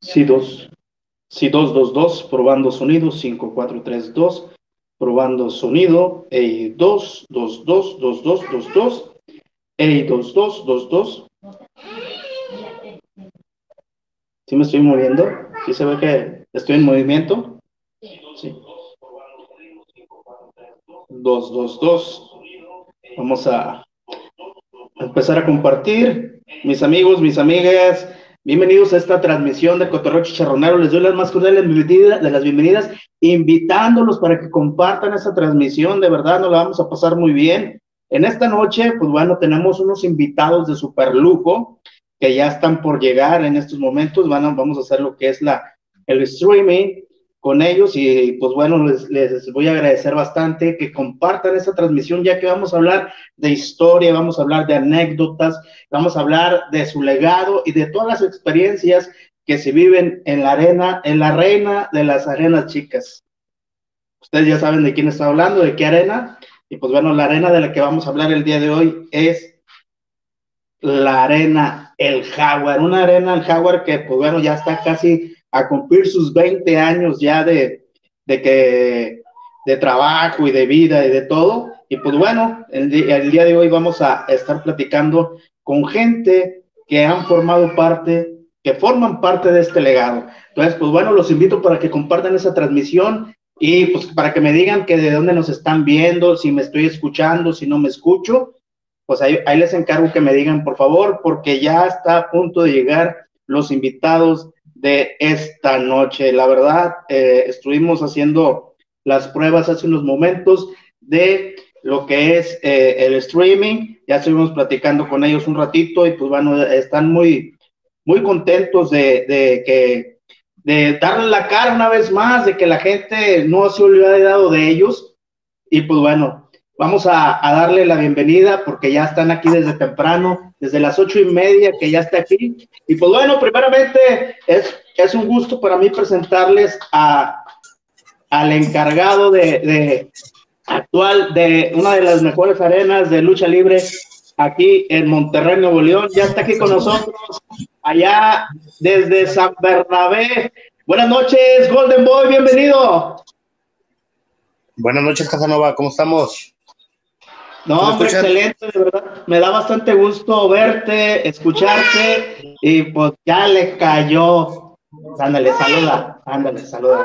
Sí, dos. Sí, dos, dos, dos, probando sonido, cinco, cuatro, tres, dos, probando sonido, e dos, dos, dos, dos, dos, dos, dos, e dos, dos, dos, dos. ¿Sí me estoy moviendo? ¿Sí se ve que estoy en movimiento? Sí. Dos, dos, dos. Vamos a empezar a compartir. Mis amigos, mis amigas, Bienvenidos a esta transmisión de Cotorreo Chicharronero. Les doy las más cordiales de las bienvenidas, invitándolos para que compartan esta transmisión. De verdad, nos la vamos a pasar muy bien. En esta noche, pues bueno, tenemos unos invitados de super lujo que ya están por llegar en estos momentos. Vamos a hacer lo que es la, el streaming con ellos y pues bueno, les, voy a agradecer bastante que compartan esta transmisión ya que vamos a hablar de historia, vamos a hablar de anécdotas, vamos a hablar de su legado y de todas las experiencias que se viven en la arena, en la reina de las arenas chicas. Ustedes ya saben de quién está hablando, de qué arena. Y pues bueno, la arena de la que vamos a hablar el día de hoy es la arena El Jaguar, una arena El Jaguar que pues bueno, ya está casi a cumplir sus 20 años ya de, de que de trabajo y de vida y de todo. Y pues bueno, el, día de hoy vamos a estar platicando con gente que han formado parte, que forman parte de este legado. Entonces, pues bueno, los invito para que compartan esa transmisión y pues para que me digan que de dónde nos están viendo, si me estoy escuchando, si no me escucho, pues ahí, ahí les encargo que me digan, por favor, porque ya está a punto de llegar los invitados de esta noche. La verdad, eh, estuvimos haciendo las pruebas hace unos momentos de lo que es eh, el streaming. Ya estuvimos platicando con ellos un ratito y pues bueno, están muy, muy contentos de, de que de darle la cara una vez más, de que la gente no se olvidado de ellos. Y pues bueno, Vamos a, darle la bienvenida porque ya están aquí desde temprano, desde las ocho y media que ya está aquí. Y pues bueno, primeramente es, es un gusto para mí presentarles a, al encargado de, de actual de una de las mejores arenas de lucha libre aquí en Monterrey, Nuevo León. Ya está aquí con nosotros, allá desde San Bernabé. Buenas noches, Golden Boy, bienvenido. Buenas noches, Casanova, ¿cómo estamos? No, hombre, excelente, de verdad. Me da bastante gusto verte, escucharte y pues ya le cayó. Ándale, saluda, ándale, saluda.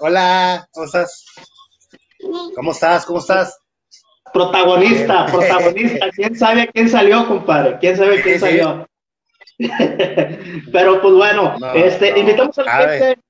Hola, ¿cómo estás? ¿Cómo estás? ¿Cómo estás? Protagonista, protagonista. ¿Quién sabe quién salió, compadre? ¿Quién sabe quién salió? Pero pues bueno, este, invitamos a la gente.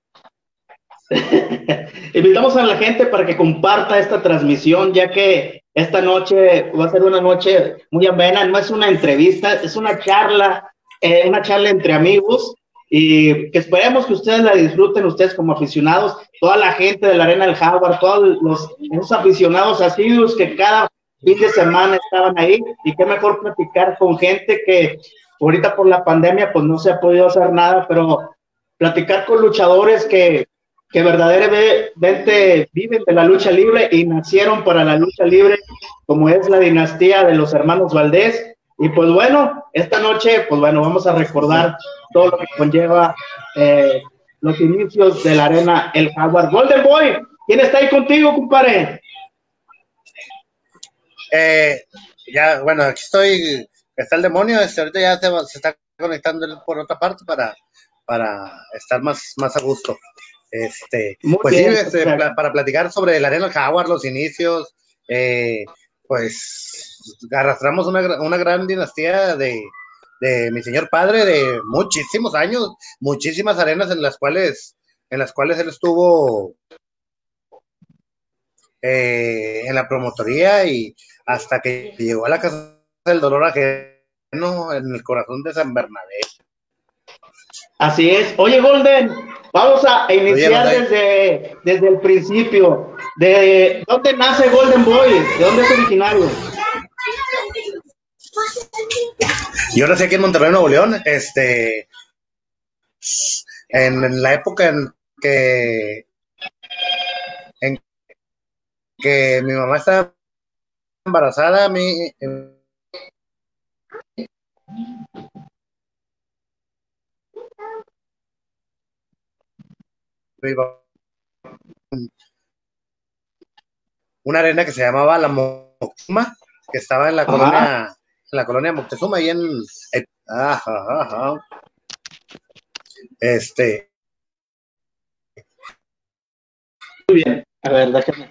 invitamos a la gente para que comparta esta transmisión, ya que esta noche va a ser una noche muy amena, no es una entrevista, es una charla, eh, una charla entre amigos y que esperemos que ustedes la disfruten, ustedes como aficionados, toda la gente de la Arena del Jaguar, todos los, aficionados asiduos que cada fin de semana estaban ahí y qué mejor platicar con gente que ahorita por la pandemia pues no se ha podido hacer nada, pero platicar con luchadores que que verdaderamente viven de la lucha libre y nacieron para la lucha libre, como es la dinastía de los hermanos Valdés. Y pues bueno, esta noche, pues bueno, vamos a recordar todo lo que conlleva eh, los inicios de la arena El Jaguar. Golden Boy, ¿quién está ahí contigo, compadre? Eh, ya, bueno, aquí estoy, está el demonio, este, ahorita ya se, está conectando por otra parte para, para estar más, más a gusto. Este, pues sí, este, para platicar sobre la Arena Jaguar, los inicios, eh, pues arrastramos una, una gran dinastía de, de, mi señor padre de muchísimos años, muchísimas arenas en las cuales, en las cuales él estuvo eh, en la promotoría y hasta que llegó a la casa del dolor ajeno en el corazón de San Bernabé. Así es. Oye, Golden, vamos a iniciar desde, desde el principio. ¿De dónde nace Golden Boy? ¿De dónde es originario? Yo nací aquí en Monterrey, Nuevo León. Este, en, la época en que, en que mi mamá estaba embarazada, mi, una arena que se llamaba la Moctezuma, que estaba en la colonia, en la colonia Moctezuma, ahí en, este. Muy bien, a ver, déjame.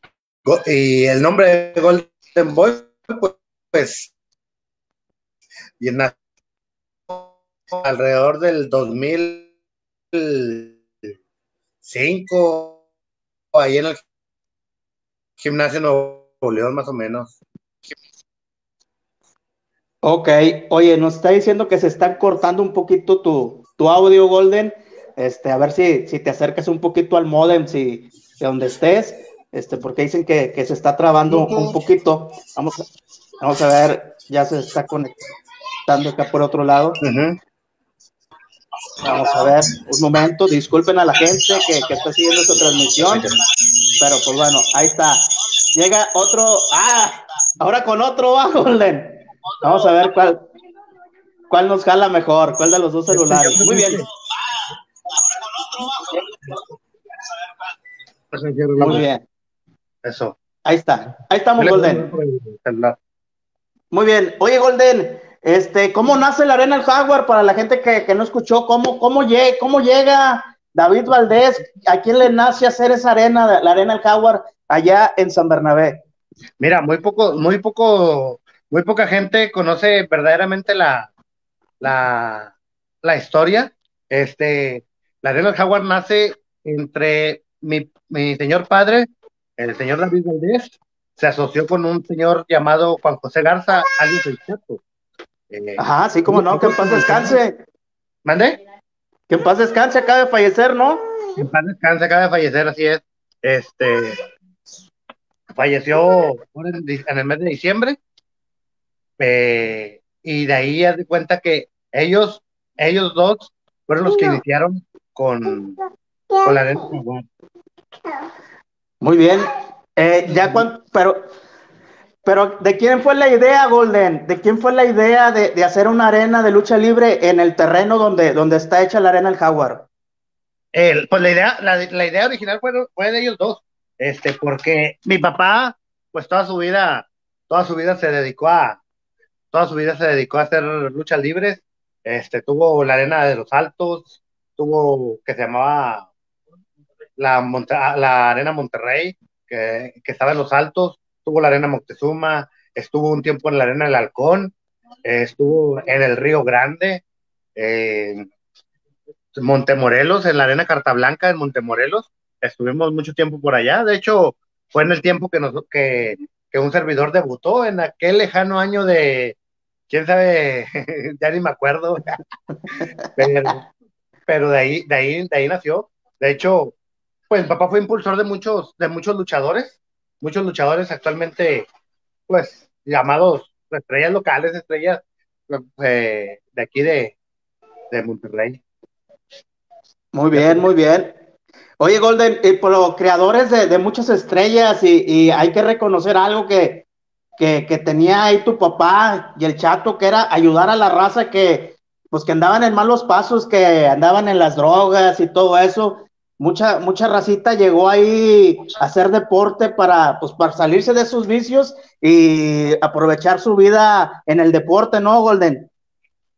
Y el nombre de Golden Boy, pues, y en alrededor del 2005, ahí en el gimnasio Nuevo León, más o menos. Ok, oye, nos está diciendo que se está cortando un poquito tu, tu audio, Golden. Este, a ver si, si te acercas un poquito al modem, si de donde estés, este, porque dicen que, se está trabando un poquito. Vamos, vamos a ver, ya se está conectando acá por otro lado. Vamos a ver, un momento, disculpen a la gente que, que está siguiendo esta transmisión, pero pues bueno, ahí está. Llega otro, ah, ahora con otro Golden. Vamos a ver cuál, cuál nos jala mejor, cuál de los dos celulares. Muy bien. Muy bien. Eso. Ahí está. Ahí estamos, Golden. Muy bien. Oye, Golden, este, ¿cómo nace la Arena del Jaguar para la gente que, no escuchó? ¿Cómo, cómo, llega, ¿Cómo llega David Valdés? ¿A quién le nace hacer esa arena, la Arena del Jaguar, allá en San Bernabé? Mira, muy poco, muy poco muy poca gente conoce verdaderamente la, la, la historia. Este, la Arena del Jaguar nace entre mi, mi, señor padre, el señor David Valdés, se asoció con un señor llamado Juan José Garza, alias el Chato. Eh, Ajá, sí, como no, que en paz descanse. ¿Mande? Que en paz descanse, acaba de fallecer, ¿no? Que en paz descanse, acaba de fallecer, así es. Este, falleció en el mes de diciembre eh, y de ahí haz de cuenta que ellos, ellos dos fueron los que iniciaron con, con la arena. Muy bien. Eh, ya pero, pero ¿de quién fue la idea, Golden? ¿De quién fue la idea de, hacer una arena de lucha libre en el terreno donde, donde está hecha la arena el Jaguar? El, pues la idea, la, idea original fue, de ellos dos, este, porque mi papá, pues toda su vida, toda su vida se dedicó a, toda su vida se dedicó a hacer luchas libres. Este, tuvo la arena de los altos, tuvo que se llamaba la, la arena Monterrey, que, estaba en los altos, tuvo la arena Moctezuma, estuvo un tiempo en la arena del Halcón, estuvo en el Río Grande, en Montemorelos, en la arena Carta Blanca en Montemorelos, estuvimos mucho tiempo por allá, de hecho fue en el tiempo que, nos, que, que un servidor debutó en aquel lejano año de quién sabe, ya ni me acuerdo, pero, de ahí, de ahí, de ahí nació. De hecho, pues mi papá fue impulsor de muchos, de muchos luchadores, muchos luchadores actualmente, pues, llamados estrellas locales, estrellas eh, de aquí de, de Monterrey. Muy bien, muy bien. Oye, Golden, y por los creadores de, muchas estrellas, y, hay que reconocer algo que, que, tenía ahí tu papá y el chato, que era ayudar a la raza que, pues que andaban en malos pasos, que andaban en las drogas y todo eso. Mucha, mucha racita llegó ahí a hacer deporte para, pues, para salirse de sus vicios y aprovechar su vida en el deporte, ¿no, Golden?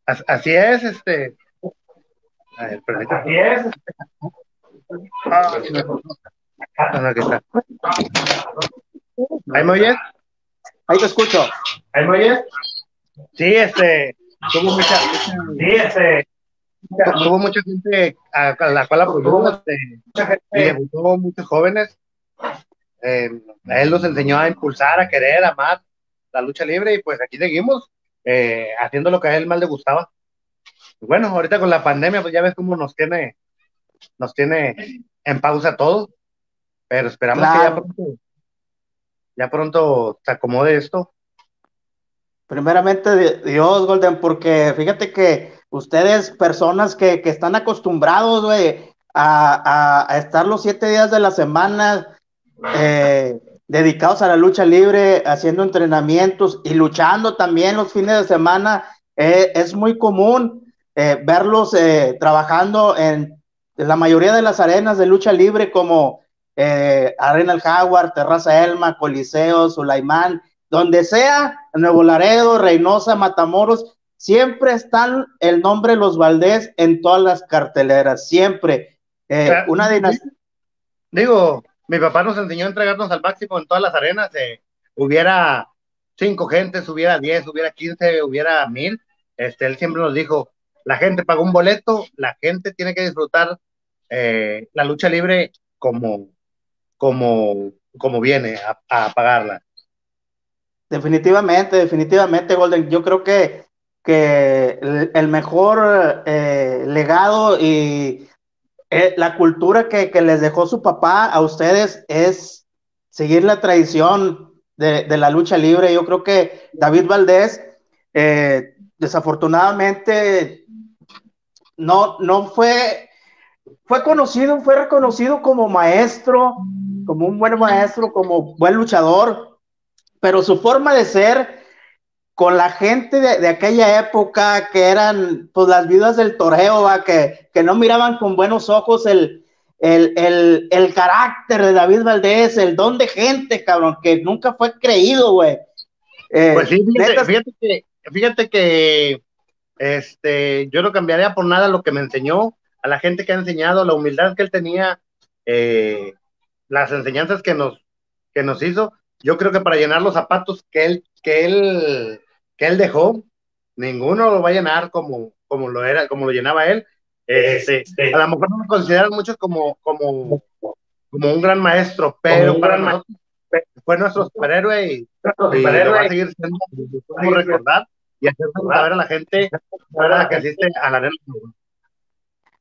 Así es, este. Así es. Ah, ¿Ahí me oyes? Ahí te escucho. ¿Ahí me oyes? Sí, este, tuvo mucha, sí, este, tuvo mucha gente a, la cual apoyó, este, y debutó muchos jóvenes. Eh, él nos enseñó a impulsar, a querer, a amar la lucha libre y pues aquí seguimos eh, haciendo lo que a él más le gustaba. Bueno, ahorita con la pandemia, pues ya ves cómo nos tiene, nos tiene en pausa todo, pero esperamos que ya pronto ya pronto se acomode esto. Primeramente, Dios, Golden, porque fíjate que ustedes, personas que, están acostumbrados, güey, a, estar los siete días de la semana eh, dedicados a la lucha libre, haciendo entrenamientos y luchando también los fines de semana. Eh, es muy común eh, verlos trabajando en la mayoría de las arenas de lucha libre como Arena El Jaguar, Terraza Elma, Coliseo, Sulaimán, donde sea, Nuevo Laredo, Reynosa, Matamoros, siempre están el nombre de los Valdés en todas las carteleras, siempre. Eh, una de Digo, mi papá nos enseñó a entregarnos al máximo en todas las arenas. Eh, hubiera cinco gentes, hubiera diez, hubiera quince, hubiera mil. Este, él siempre nos dijo, la gente pagó un boleto, la gente tiene que disfrutar eh, la lucha libre como, como, como viene a, a pagarla. Definitivamente, definitivamente, Golden. Yo creo que que el, mejor eh, legado y eh, la cultura que, les dejó su papá a ustedes es seguir la tradición de, la lucha libre. Yo creo que David Valdés, eh, desafortunadamente, no, no fue, fue conocido, fue reconocido como maestro, como un buen maestro, como buen luchador, pero su forma de ser con la gente de, aquella época que eran pues las viudas del toreo, ¿va? Que, que no miraban con buenos ojos el, el, carácter de David Valdés, el don de gente, cabrón, que nunca fue creído, güey. Eh, pues sí, fíjate, que, fíjate que este, yo no cambiaría por nada lo que me enseñó, a la gente que ha enseñado, la humildad que él tenía, eh, las enseñanzas que nos, que nos hizo. Yo creo que para llenar los zapatos que él, que él que él dejó, ninguno lo va a llenar como, como lo era, como lo llenaba él. Este, a lo mejor no lo consideran muchos como, como, como un gran maestro, pero para nosotros fue nuestro superhéroe y, va a seguir siendo como recordar y hacer saber a la gente para que asiste a la arena.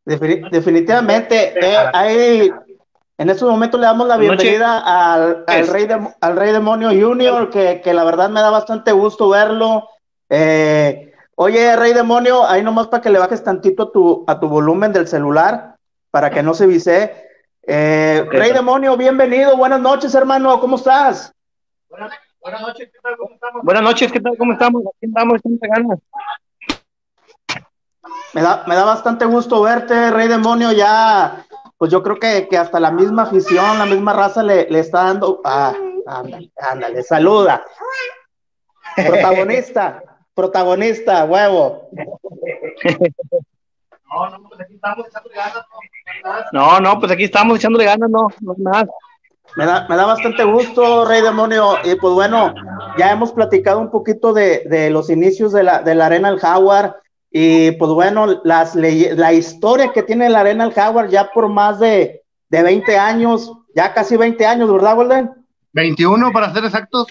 Definitivamente, eh, hay, en estos momentos le damos la bienvenida al, al, rey de, al Rey Demonio Junior, que, que, la verdad me da bastante gusto verlo. Eh, oye, Rey Demonio, ahí nomás para que le bajes tantito a tu, a tu volumen del celular, para que no se vise. Eh, Rey Demonio, bienvenido, buenas noches, hermano, ¿cómo estás? Buenas, noches, ¿qué tal? ¿Cómo estamos? Buenas noches, ¿qué tal? ¿Cómo estamos? Aquí estamos, ganas. Me da, me da bastante gusto verte, Rey Demonio, ya pues yo creo que, que hasta la misma afición, la misma raza le, le está dando, ah, ándale, ándale, saluda. Protagonista, protagonista, huevo. No, no, pues aquí estamos echándole ganas. No, no, pues aquí estamos echándole ganas, no, no más. Me da, me da bastante gusto, Rey Demonio. Y pues bueno, ya hemos platicado un poquito de, de los inicios de la, de la Arena El Jaguar. Y pues bueno, las la historia que tiene la Arena El Jaguar ya por más de, de 20 años, ya casi 20 años, ¿verdad, Golden? 21 para ser exactos.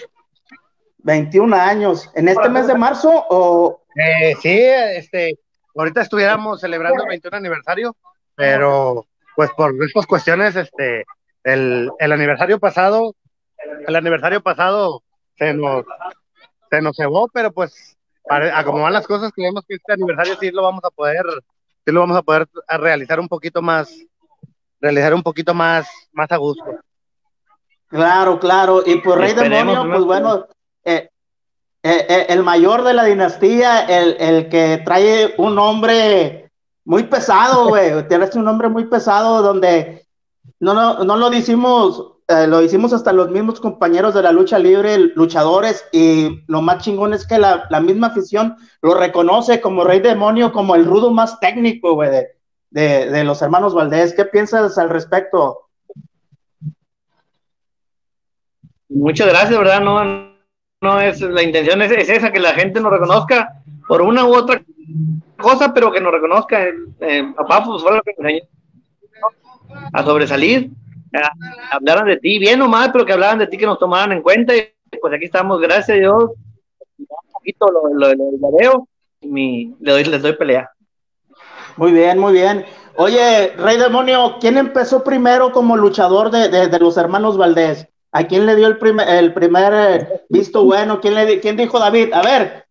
21 años. ¿En este mes de marzo o...? Eh, sí, este, ahorita estuviéramos celebrando el 21 aniversario, pero pues por estas cuestiones, este, el, el aniversario pasado, el aniversario pasado se nos, se nos cebó, pero pues a como van las cosas, creemos que este aniversario sí lo vamos a poder, sí lo vamos a poder realizar un poquito más, realizar un poquito más, más a gusto. Claro, claro. Y pues Rey Demonio, pues bueno, eh, eh, eh, el mayor de la dinastía, el, el que trae un nombre muy pesado, güey. Tienes un nombre muy pesado donde no, no, no lo decimos eh, lo hicimos hasta los mismos compañeros de la lucha libre, luchadores, y lo más chingón es que la, misma afición lo reconoce como rey demonio, como el rudo más técnico, güey, de, los hermanos Valdés. ¿Qué piensas al respecto? Muchas gracias, ¿verdad? No, no es la intención, es, esa, que la gente nos reconozca por una u otra cosa, pero que nos reconozca. Pues a sobresalir hablaran de ti, bien o mal, pero que hablaran de ti, que nos tomaran en cuenta. Y pues aquí estamos, gracias a Dios. Un poquito lo, lo, veo y le doy, les doy pelea. Muy bien, muy bien. Oye, Rey Demonio, ¿quién empezó primero como luchador de, de, los hermanos Valdés? ¿A quién le dio el primer, el primer eh, visto bueno? ¿Quién, le, ¿Quién dijo David? A ver,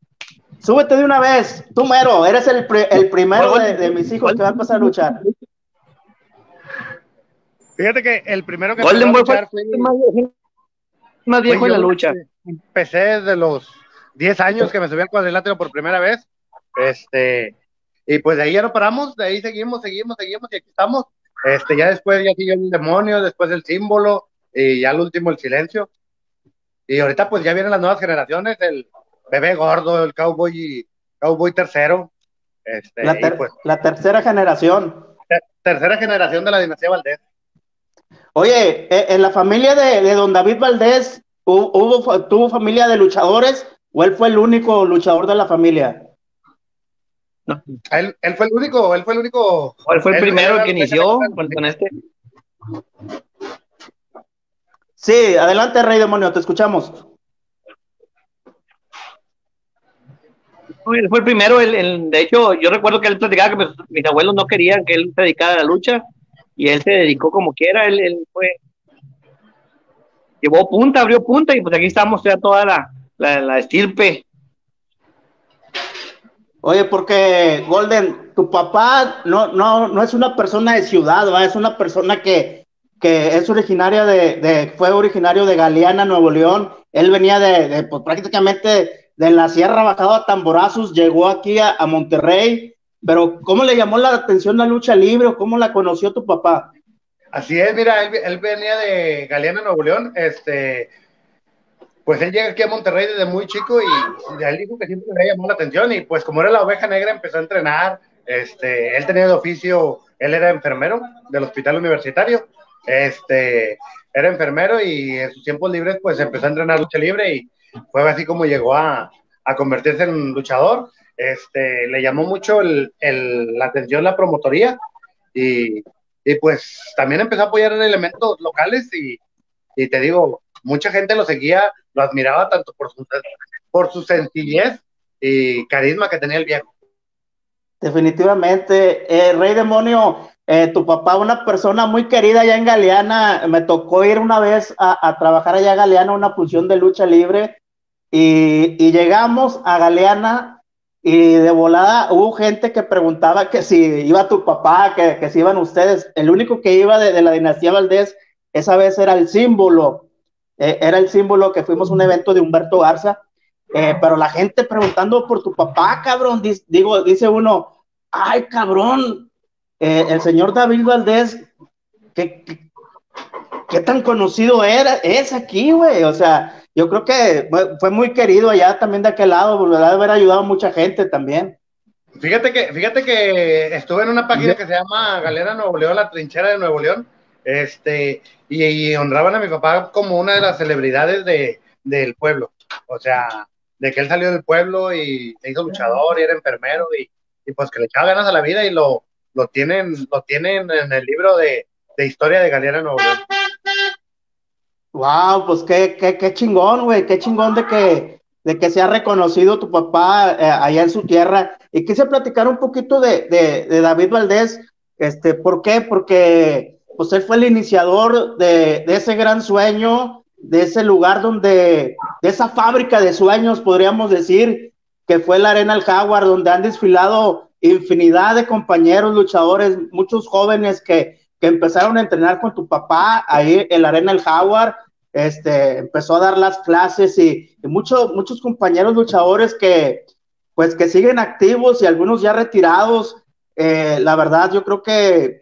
súbete de una vez, tú mero, eres el, el primero de, de mis hijos que va a pasar a luchar. Fíjate que el primero que Golden Boy fue, más, viejo en la lucha. Empecé desde los 10 años que me subí al cuadrilátero por primera vez. Este, y pues de ahí ya no paramos, de ahí seguimos, seguimos, seguimos y aquí estamos. Este, ya después ya siguió el demonio, después el símbolo y ya el último el silencio. Y ahorita pues ya vienen las nuevas generaciones, el bebé gordo, el cowboy, cowboy tercero. Este, la, pues la tercera generación. tercera generación de la dinastía Valdés. Oye, eh, en la familia de, don David Valdés, ¿hubo, ¿tuvo familia de luchadores o él fue el único luchador de la familia? No. Él, fue el único, él fue el único. él fue el primero que inició con, este. Sí, adelante, Rey Demonio, te escuchamos. Él fue el primero, el, de hecho, yo recuerdo que él platicaba que mis abuelos no querían que él se dedicara a la lucha y él se dedicó como quiera, él, fue, llevó punta, abrió punta y pues aquí estamos ya toda la, la, estirpe. Oye, porque Golden, tu papá no, no, no es una persona de ciudad, es una persona que, que es originaria de, fue originario de Galeana, Nuevo León. Él venía de, pues, prácticamente de la Sierra bajado a Tamborazos, llegó aquí a Monterrey pero ¿cómo le llamó la atención la lucha libre o cómo la conoció tu papá? Así es, mira, él, venía de Galeana, Nuevo León, este, pues él llega aquí a Monterrey desde muy chico y, él dijo que siempre le llamó la atención y pues como era la oveja negra empezó a entrenar, este, él tenía de oficio, él era enfermero del hospital universitario, este, era enfermero y en sus tiempos libres pues empezó a entrenar lucha libre y fue así como llegó a, a convertirse en luchador este, le llamó mucho el, la atención la promotoría y, y, pues también empezó a apoyar en elementos locales y, y, te digo, mucha gente lo seguía, lo admiraba tanto por su, por su sencillez y carisma que tenía el viejo. Definitivamente, eh, Rey Demonio, eh, tu papá, una persona muy querida allá en Galeana, me tocó ir una vez a, a trabajar allá en Galeana, una función de lucha libre, y, y, llegamos a Galeana y de volada hubo gente que preguntaba que si iba tu papá, que, que si iban ustedes. El único que iba de, la dinastía Valdés, esa vez era el símbolo. Eh, era el símbolo que fuimos a un evento de Humberto Garza. Eh, pero la gente preguntando por tu papá, cabrón, digo, dice uno, ay, cabrón, eh, el señor David Valdés, ¿qué, qué, qué tan conocido era, es aquí, güey? O sea, yo creo que fue muy querido allá también de aquel lado, ¿verdad? haber ayudado a mucha gente también. Fíjate que, fíjate que estuve en una página que se llama Galera Nuevo León, la trinchera de Nuevo León, este, y, honraban a mi papá como una de las celebridades de, del pueblo. O sea, de que él salió del pueblo y se hizo luchador y era enfermero y, y pues que le echaba ganas a la vida y lo, lo tienen, lo tienen en el libro de, de historia de Galera Nuevo León. Wow, pues qué, qué, qué chingón, güey, qué chingón de que, de que se ha reconocido tu papá eh, allá en su tierra. Y quise platicar un poquito de, de, David Valdés, este, ¿por qué? Porque pues él fue el iniciador de, de, ese gran sueño, de ese lugar donde, de esa fábrica de sueños, podríamos decir, que fue la Arena El Jaguar, donde han desfilado infinidad de compañeros luchadores, muchos jóvenes que, que empezaron a entrenar con tu papá ahí en la Arena El Jaguar, este, empezó a dar las clases y, muchos, muchos compañeros luchadores que, pues, que siguen activos y algunos ya retirados. Eh, la verdad, yo creo que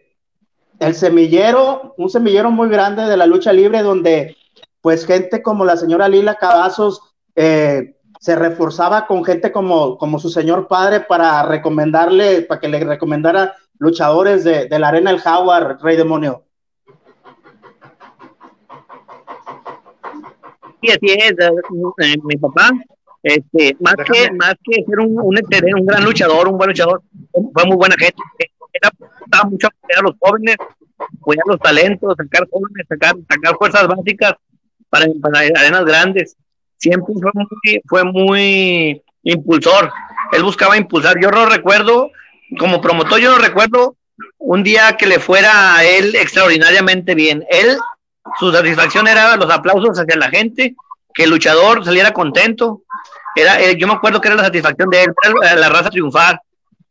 el semillero, un semillero muy grande de la lucha libre, donde, pues, gente como la señora Lila Cavazos eh, se reforzaba con gente como, como su señor padre para recomendarle, para que le recomendara luchadores de, de la Arena El Jaguar, Rey Demonio. Así es, eh, mi papá, este, más que, más que ser un, un, un, gran luchador, un buen luchador, fue muy buena gente, era, estaba mucho a los jóvenes, apoyar los talentos, sacar jóvenes, sacar, sacar fuerzas básicas para, para arenas grandes. Siempre fue muy, fue muy impulsor. Él buscaba impulsar. Yo no recuerdo, como promotor, yo no recuerdo un día que le fuera a él extraordinariamente bien. Él su satisfacción era los aplausos hacia la gente, que el luchador saliera contento. Era, eh, yo me acuerdo que era la satisfacción de él, la raza triunfar.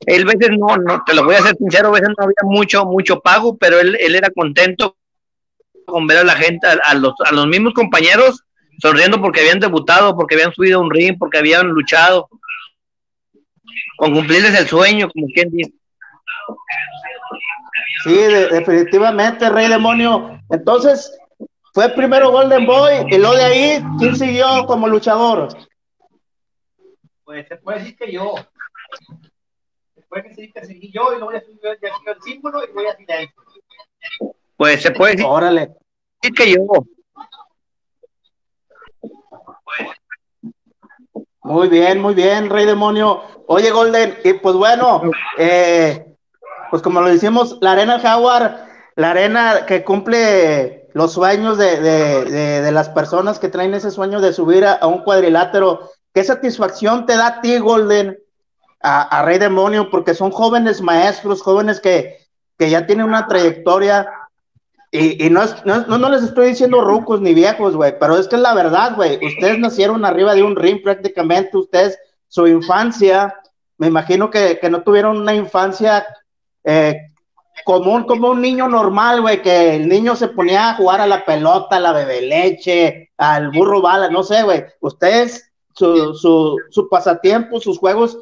Él veces no, no, te lo voy a ser sincero, a veces no había mucho, mucho pago, pero él, él era contento con ver a la gente, a, los, a los mismos compañeros sonriendo porque habían debutado, porque habían subido a un ring, porque habían luchado, con cumplirles el sueño, como quien dice. Sí, definitivamente, Rey Demonio. Entonces, fue primero Golden Boy y luego de ahí, ¿quién siguió como luchador? Pues se puede decir que yo. Se puede decir que seguí yo y luego ya subí el símbolo y voy a silencio. Pues se puede decir, Órale. que yo. Muy bien, muy bien, Rey Demonio. Oye, Golden, y pues bueno, eh, pues como lo decimos, la Arena Jaguar, la arena que cumple los sueños de, de, de, las personas que traen ese sueño de subir a, un cuadrilátero. ¿Qué satisfacción te da a ti, Golden, a, a Rey Demonio? Porque son jóvenes maestros, jóvenes que, que ya tienen una trayectoria y, y no, es, no, no, les estoy diciendo rucos ni viejos, güey, pero es que es la verdad, güey. Ustedes nacieron arriba de un ring prácticamente, ustedes, su infancia, me imagino que, que no tuvieron una infancia eh, común, como un niño normal, güey, que el niño se ponía a jugar a la pelota, a la bebe leche, al burro bala, no sé, güey. Ustedes, su, su, su pasatiempo, sus juegos,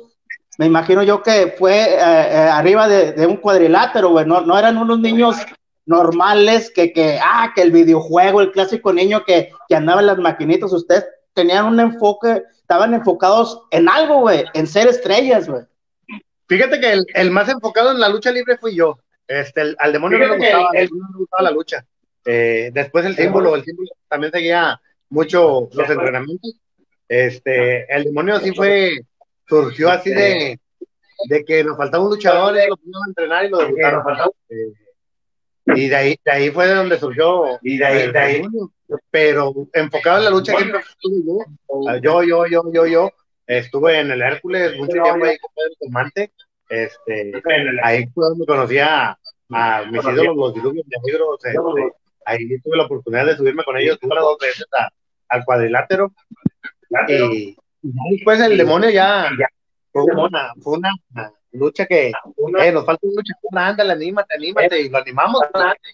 me imagino yo que fue eh, eh, arriba de, de, un cuadrilátero, güey. No, no eran unos niños normales que, que, ah, que el videojuego, el clásico niño que, que andaba en las maquinitas, ustedes tenían un enfoque, estaban enfocados en algo, güey, en ser estrellas, güey. Fíjate que el, el, más enfocado en la lucha libre fui yo. Este, el, al demonio no le gustaba, el, no le gustaba la lucha. Eh, después el símbolo, el símbolo también seguía mucho los entrenamientos. Este, el demonio sí fue, surgió así de, de que nos faltaba un luchador y lo pudimos entrenar y lo debutaron. Eh, y de ahí, de ahí fue de donde surgió. Y de ahí, de ahí. Pero enfocado en la lucha siempre estuve yo. Yo, yo, yo, yo, yo. Estuve en el Hércules mucho tiempo ahí con Pedro Tomante. Este, ahí fue donde conocí a, a mis ídolos, los diluvios de negros. Este, ahí tuve la oportunidad de subirme con ellos una dos veces a, al cuadrilátero. Y, y después el demonio ya, fue una, fue una lucha que eh, nos falta un luchador, ándale, anímate, anímate, y lo animamos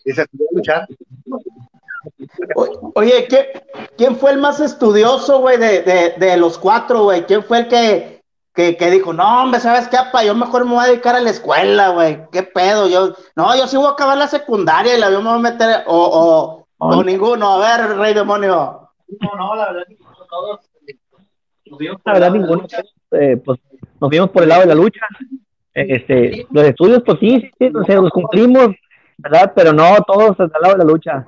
y se pudo luchar. Oye, ¿quién fue el más estudioso, güey, de, de, de, los cuatro, güey? ¿Quién fue el que, que, que, dijo, no, hombre, ¿sabes qué, apa? Yo mejor me voy a dedicar a la escuela, güey. ¿Qué pedo? Yo, no, yo sí voy a acabar la secundaria y la yo me voy a meter, o, o, o ninguno. A ver, Rey Demonio. No, no, la verdad, todos. La verdad, ninguno. Eh, pues nos vimos por el lado de la lucha este, los estudios, pues sí, sí, o sea, los cumplimos, ¿verdad? Pero no todos al lado de la lucha.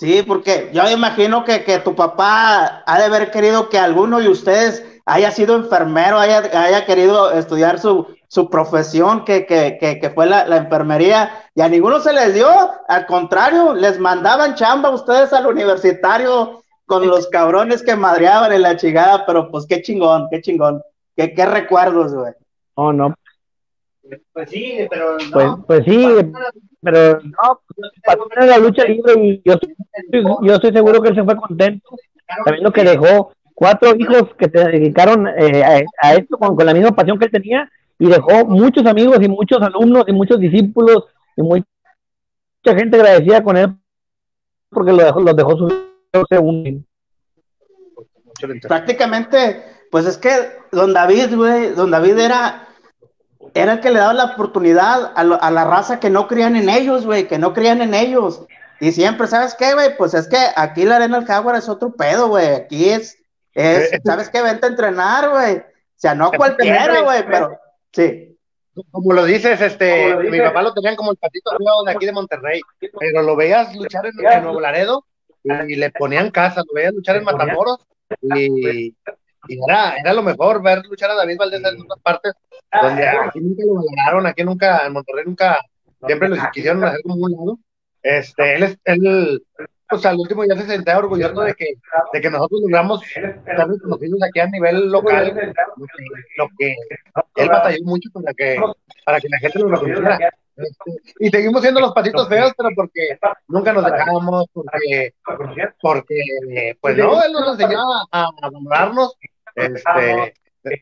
Sí, porque yo imagino que, que tu papá ha de haber querido que alguno de ustedes haya sido enfermero, haya, haya querido estudiar su, su profesión, que, que, que, que fue la, la, enfermería, y a ninguno se les dio, al contrario, les mandaban chamba ustedes al universitario con los cabrones que madreaban en la chingada, pero pues qué chingón, qué chingón, qué, qué recuerdos, güey. Oh, no. Pues sí, pero no. Pues, pues sí, pero no, para la lucha libre y yo, yo estoy seguro que él se fue contento, sabiendo que dejó cuatro hijos que se dedicaron eh, a, esto con, la misma pasión que él tenía y dejó muchos amigos y muchos alumnos y muchos discípulos y mucha gente agradecida con él porque lo dejó, los dejó prácticamente pues es que don David güey don David era era el que le daba la oportunidad a, lo, a la raza que no creían en ellos, güey, que no creían en ellos. Y siempre, ¿sabes qué, güey? Pues es que aquí la Arena del Jaguar es otro pedo, güey. Aquí es, es eh, ¿sabes qué? Vente a entrenar, güey. O sea, no cualquiera, güey, pero sí. Como lo dices, este, lo mi papá lo tenían como el patito de aquí de Monterrey, pero lo veías luchar en, en Nuevo Laredo y le ponían casa, lo veías luchar en Matamoros y, y era, era lo mejor ver luchar a David Valdés en otras partes donde aquí nunca lo valoraron, aquí nunca, en Monterrey nunca, siempre lo quisieron hacer como un lado. Este, él es, él, pues al último ya se sentía orgulloso de que, de que nosotros logramos estar reconocidos aquí a nivel local, lo que, él batalló mucho para que, para que la gente lo reconociera. Este, y seguimos siendo los patitos feos, pero porque nunca nos dejamos, porque, porque pues no, él nos enseñó a, valorarnos, este,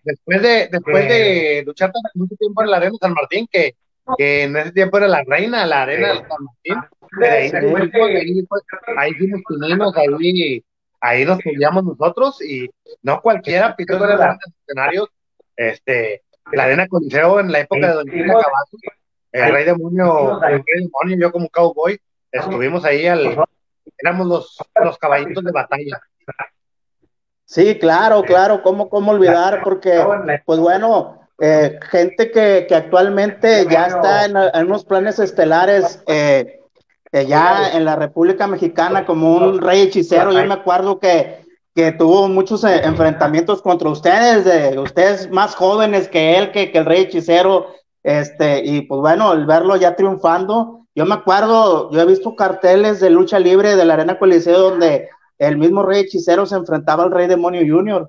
después de, después de luchar mucho tiempo en la arena San Martín, que, que en ese tiempo era la reina, la arena de San Martín, ahí, fuimos pininos, ahí, ahí nos subíamos nosotros y no cualquiera pitó de grandes escenarios. Este, la arena Coliseo en la época de Don Cavazo, el rey demonio, el rey demonio, yo como cowboy, estuvimos ahí al, éramos los, los caballitos de batalla. Sí, claro, claro, ¿cómo, cómo olvidar? Porque, pues bueno, eh, gente que, que, actualmente ya está en, unos planes estelares, eh, ya en la República Mexicana como un rey hechicero, yo me acuerdo que, que tuvo muchos enfrentamientos contra ustedes, de ustedes más jóvenes que él, que, que el rey hechicero, este, y pues bueno, el verlo ya triunfando, yo me acuerdo, yo he visto carteles de lucha libre de la Arena Coliseo donde el mismo Rey Hechicero se enfrentaba al Rey Demonio Junior.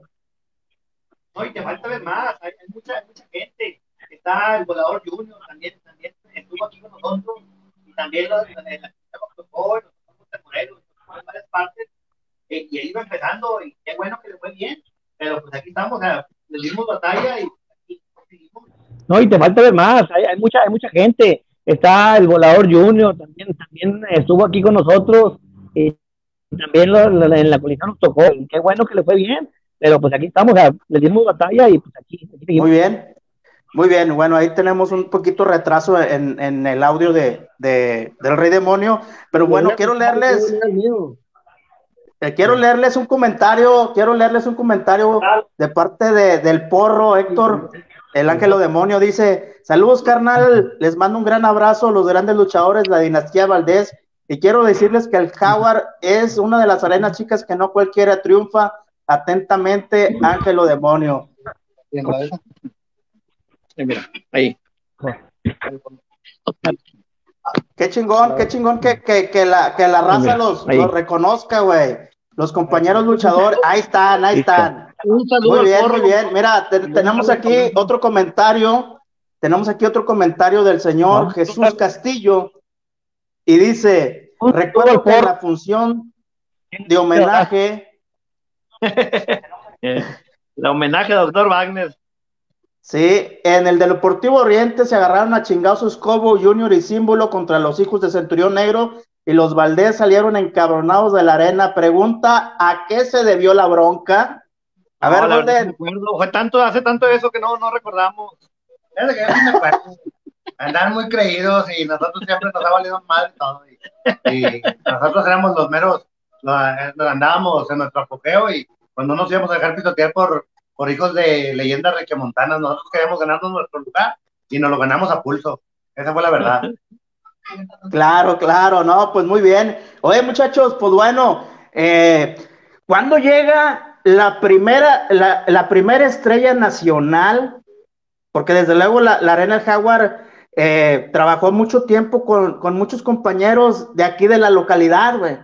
No, y te falta ver más, hay, mucha, mucha gente. Está el volador Junior, también, también estuvo aquí con nosotros, también los, la, la, los temporeros, en varias partes, eh, y él iba empezando, y qué bueno que le fue bien, pero pues aquí estamos, o sea, le dimos batalla y aquí seguimos. No, y te falta ver más, hay, hay, mucha, hay mucha gente está el volador Junior, también, también estuvo aquí con nosotros, y también en la colisión nos tocó, y qué bueno que le fue bien, pero pues aquí estamos, le dimos batalla y pues aquí, Muy bien, muy bien, bueno, ahí tenemos un poquito retraso en, en el audio de, de, del Rey Demonio, pero bueno, quiero leerles... Eh, quiero leerles un comentario, quiero leerles un comentario de parte de, del porro Héctor el ángelo demonio dice, saludos carnal, les mando un gran abrazo a los grandes luchadores, la dinastía Valdés, y quiero decirles que el Jaguar es una de las arenas chicas que no cualquiera triunfa. Atentamente, ángelo demonio. Ahí. Qué chingón, qué chingón que, que, la, que la raza los, los reconozca, güey. Los compañeros luchadores, ahí están, ahí están. Un saludo. Muy bien, muy bien. Mira, tenemos aquí otro comentario. Tenemos aquí otro comentario del señor Jesús Castillo. Y dice: Recuerdo que la función de homenaje. la homenaje a doctor Wagner. Sí, en el Deportivo Oriente se agarraron a chingados Cobo Junior y Símbolo contra los hijos de Centurión Negro y los Valdés salieron encabronados de la arena. Pregunta, ¿a qué se debió la bronca? A ver, ¿dónde? Fue tanto, hace tanto eso que no, no recordamos. Andaban muy creídos y nosotros siempre nos ha valido mal todo. Y, nosotros éramos los meros, andábamos en nuestro apogeo y cuando nos íbamos a dejar pisotear por, por hijos de leyendas requemontanas, nosotros queríamos ganarnos nuestro lugar y nos lo ganamos a pulso. Esa fue la verdad. Claro, claro, no, pues muy bien. Oye, muchachos, pues bueno, eh, ¿cuándo llega la primera, la, primera estrella nacional, porque desde luego la, Arena Jaguar eh, trabajó mucho tiempo con, muchos compañeros de aquí de la localidad, güey.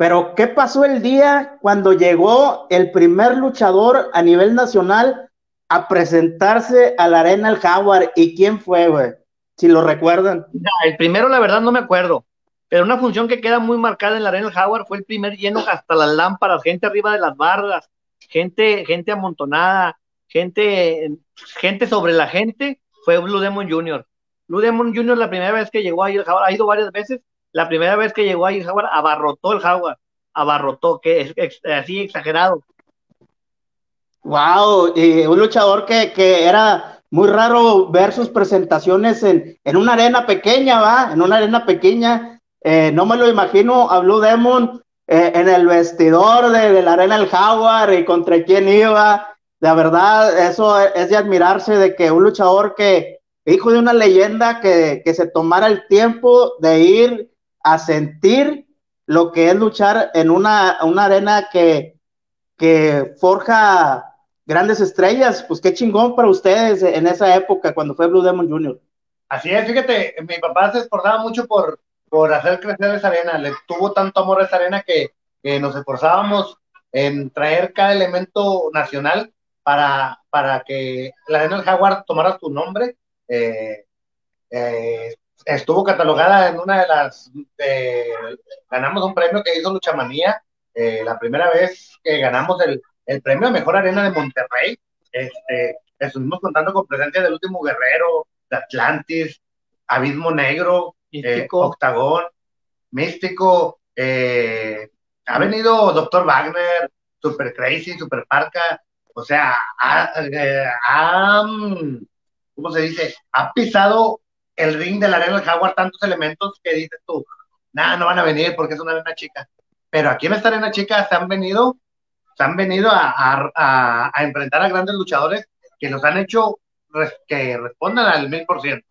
Pero, ¿qué pasó el día cuando llegó el primer luchador a nivel nacional a presentarse a la Arena El Jaguar? ¿Y quién fue, güey? Si lo recuerdan. el primero, la verdad, no me acuerdo. Pero una función que queda muy marcada en la Arena Howard fue el primer lleno hasta las lámparas, gente arriba de las bardas, gente, gente amontonada, gente, gente sobre la gente, fue Blue Demon Jr. Blue Demon Jr. la primera vez que llegó ahí el Howard, ha ido varias veces, la primera vez que llegó ahí Howard, abarrotó el Howard, abarrotó, que es así exagerado. Wow, y un luchador que, que era muy raro ver sus presentaciones en, en, una arena pequeña, ¿va? En una arena pequeña, eh, no me lo imagino a Blue Demon eh, en el vestidor de, la Arena El Jaguar y contra quién iba. La verdad, eso es de admirarse de que un luchador que, hijo de una leyenda, que, se tomara el tiempo de ir a sentir lo que es luchar en una, arena que, que forja grandes estrellas, pues qué chingón para ustedes en esa época cuando fue Blue Demon Jr. Así es, fíjate, mi papá se esforzaba mucho por, por hacer crecer esa arena. Le tuvo tanto amor a esa arena que, nos esforzábamos en traer cada elemento nacional para, para que la arena del Jaguar tomara su nombre. Eh, eh, estuvo catalogada en una de las. ganamos un premio que hizo Luchamanía, eh, la primera vez que ganamos el, el premio a mejor arena de Monterrey. Este, estuvimos contando con presencia del último guerrero, de Atlantis, Abismo Negro, eh, Octagón, Místico, eh, ha venido Doctor Wagner, Super Crazy, Super Parca, o sea, eh, ha, ¿cómo se dice? Ha pisado el ring de la arena del Jaguar tantos elementos que dices tú, nada, no van a venir porque es una arena chica. Pero aquí en esta arena chica se han venido, se han venido a, enfrentar a grandes luchadores que nos han hecho que respondan al mil por ciento.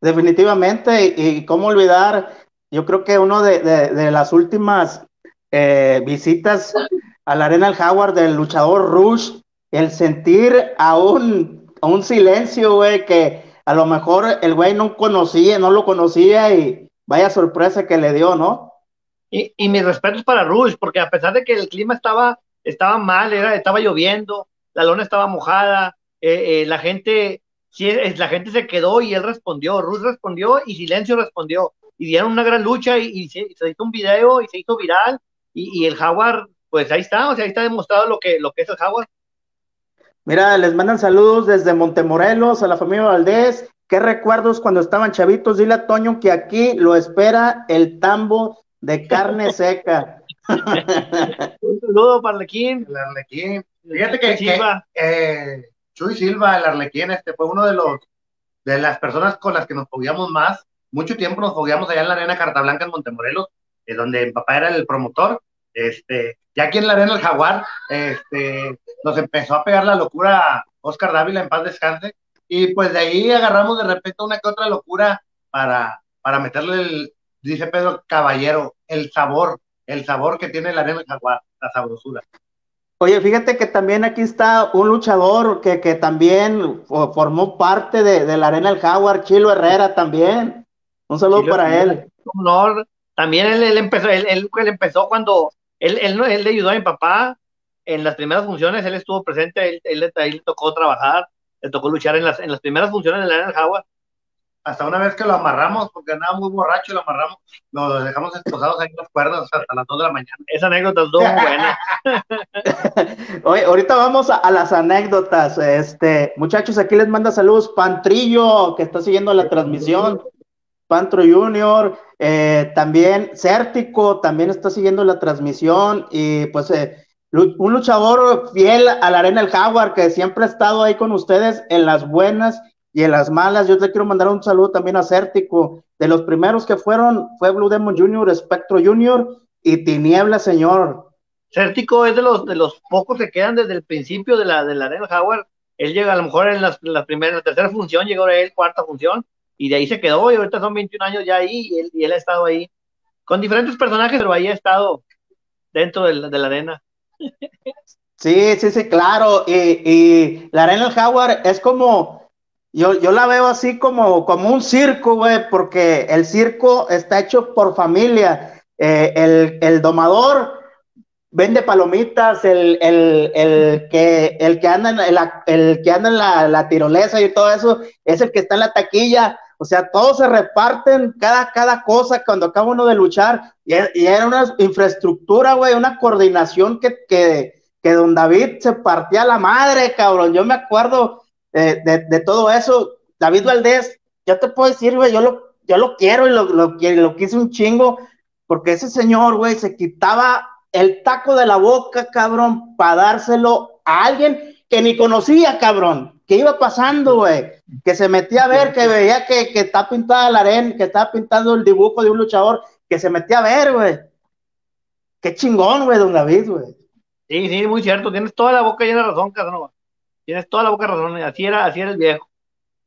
Definitivamente, y, cómo olvidar, yo creo que uno de, las últimas eh, visitas a la arena del Jaguar del luchador Rush, el sentir a un, a un silencio, güey, que a lo mejor el güey no conocía, no lo conocía y vaya sorpresa que le dio, ¿no? Y, y mis respetos para Rush, porque a pesar de que el clima estaba, estaba mal, era, estaba lloviendo, la lona estaba mojada, eh, eh, la gente, sí, la gente se quedó y él respondió, Rush respondió y Silencio respondió, y dieron una gran lucha y, se, hizo un video y se hizo viral, y, y, el Jaguar, pues ahí está, o sea, ahí está demostrado lo que, lo que es el Jaguar. Mira, les mandan saludos desde Montemorelos a la familia Valdés. ¿Qué recuerdos cuando estaban chavitos? Dile a Toño que aquí lo espera el tambo de carne seca. Un saludo para Arlequín. El Arlequín. Fíjate que, Silva. Eh, Chuy Silva, el Arlequín, este fue uno de los de las personas con las que nos fogueamos más. Mucho tiempo nos fogueamos allá en la arena Carta Blanca en Montemorelos, eh, donde mi papá era el promotor. Este, ya aquí en la arena El Jaguar, este, nos empezó a pegar la locura Oscar Dávila, en paz descanse, y pues de ahí agarramos de repente una que otra locura para, para meterle el, dice Pedro Caballero, el sabor, el sabor que tiene la arena jaguar, la sabrosura. Oye, fíjate que también aquí está un luchador que, que también formó parte de, la arena del jaguar, Chilo Herrera también. Un saludo para él. También él, empezó, él, él, empezó cuando él, él, él, le ayudó a mi papá en las primeras funciones, él estuvo presente, él, él, le tocó trabajar, le tocó luchar en las, en las primeras funciones de la Arena Jaguar. Hasta una vez que lo amarramos, porque andaba muy borracho y lo amarramos, lo dejamos esposados ahí en los cuerdas hasta las 2 de la mañana. Esa anécdota es muy buena. Oye, ahorita vamos a, las anécdotas. Este, muchachos, aquí les manda saludos Pantrillo, que está siguiendo la transmisión. Pantro Junior, eh, también Cértico, también está siguiendo la transmisión y pues eh, un luchador fiel a la Arena del Jaguar, que siempre ha estado ahí con ustedes en las buenas y en las malas. Yo te quiero mandar un saludo también a Cértico. De los primeros que fueron fue Blue Demon Jr., Spectro Jr. y Tiniebla Señor. Cértico es de los, de los pocos que quedan desde el principio de la, de la Arena Jaguar. Él llega a lo mejor en las, la primera, la tercera función, llegó a él, cuarta función, y de ahí se quedó, y ahorita son 21 años ya ahí, y él, y él ha estado ahí, con diferentes personajes, pero ahí ha estado dentro de la arena. Sí, sí, sí, claro. Y, y la Arena del Jaguar es como, yo, yo la veo así como, como un circo, güey, porque el circo está hecho por familia. Eh, el, el, domador vende palomitas, el, el, el, que, el que anda en, el que anda en la, la, tirolesa y todo eso es el que está en la taquilla. O sea, todos se reparten cada, cada cosa cuando acaba uno de luchar. Y, era una infraestructura, güey, una coordinación que, que, que, don David se partía la madre, cabrón. Yo me acuerdo de, de, todo eso. David Valdés, yo te puedo decir, güey, yo lo, yo lo quiero y lo, lo, lo quise un chingo, porque ese señor, güey, se quitaba el taco de la boca, cabrón, para dárselo a alguien que ni conocía, cabrón. ¿Qué iba pasando, güey? Que se metía a ver, que veía que, que está pintada la arena, que estaba pintando el dibujo de un luchador, que se metía a ver, güey. Qué chingón, güey, don David, güey. Sí, sí, muy cierto. Tienes toda la boca llena de razón, Casanova. Tienes toda la boca de razón. Así era, así era el viejo.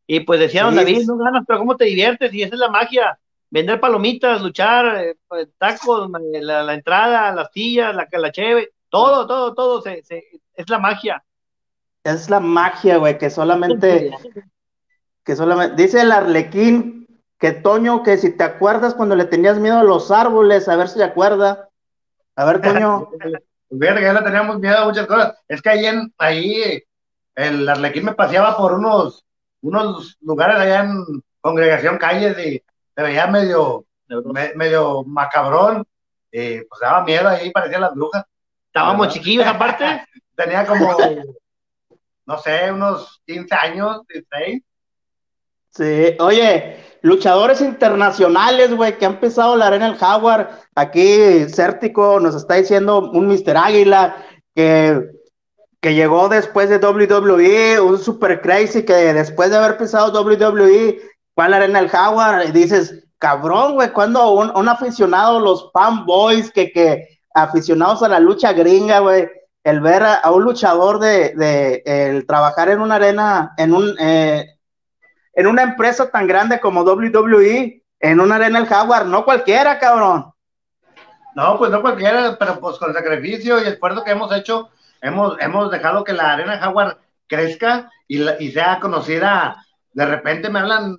Y pues decía don David, no ganas, pero ¿cómo te diviertes? Y esa es la magia. Vender palomitas, luchar, eh, pues, tacos, la, entrada, las sillas, la, la cheve, todo, todo, todo, se, se, es la magia es la magia, güey, que solamente, que solamente, dice el arlequín que Toño, que si te acuerdas cuando le tenías miedo a los árboles, a ver si te acuerda. A ver, Toño. Pues que ya le teníamos miedo a muchas cosas. Es que ahí, en, ahí el arlequín me paseaba por unos, unos lugares allá en Congregación Calles y se veía medio, medio macabrón. Y pues daba miedo ahí, parecían las brujas. Estábamos chiquillos aparte. Tenía como no sé, unos 15 años, 16. Sí, oye, luchadores internacionales, güey, que han pisado la arena del Jaguar. Aquí Cértico nos está diciendo un Mr. Águila que, que llegó después de WWE, un Super Crazy que después de haber pisado WWE fue a la arena del Jaguar. Y dices, cabrón, güey, cuando un, aficionado, los fanboys, que, que aficionados a la lucha gringa, güey, el ver a, un luchador de, de el trabajar en una arena, en un eh, en una empresa tan grande como WWE, en una arena el Jaguar, no cualquiera, cabrón. No, pues no cualquiera, pero pues con el sacrificio y el esfuerzo que hemos hecho, hemos, hemos dejado que la arena Jaguar crezca y, y sea conocida. De repente me hablan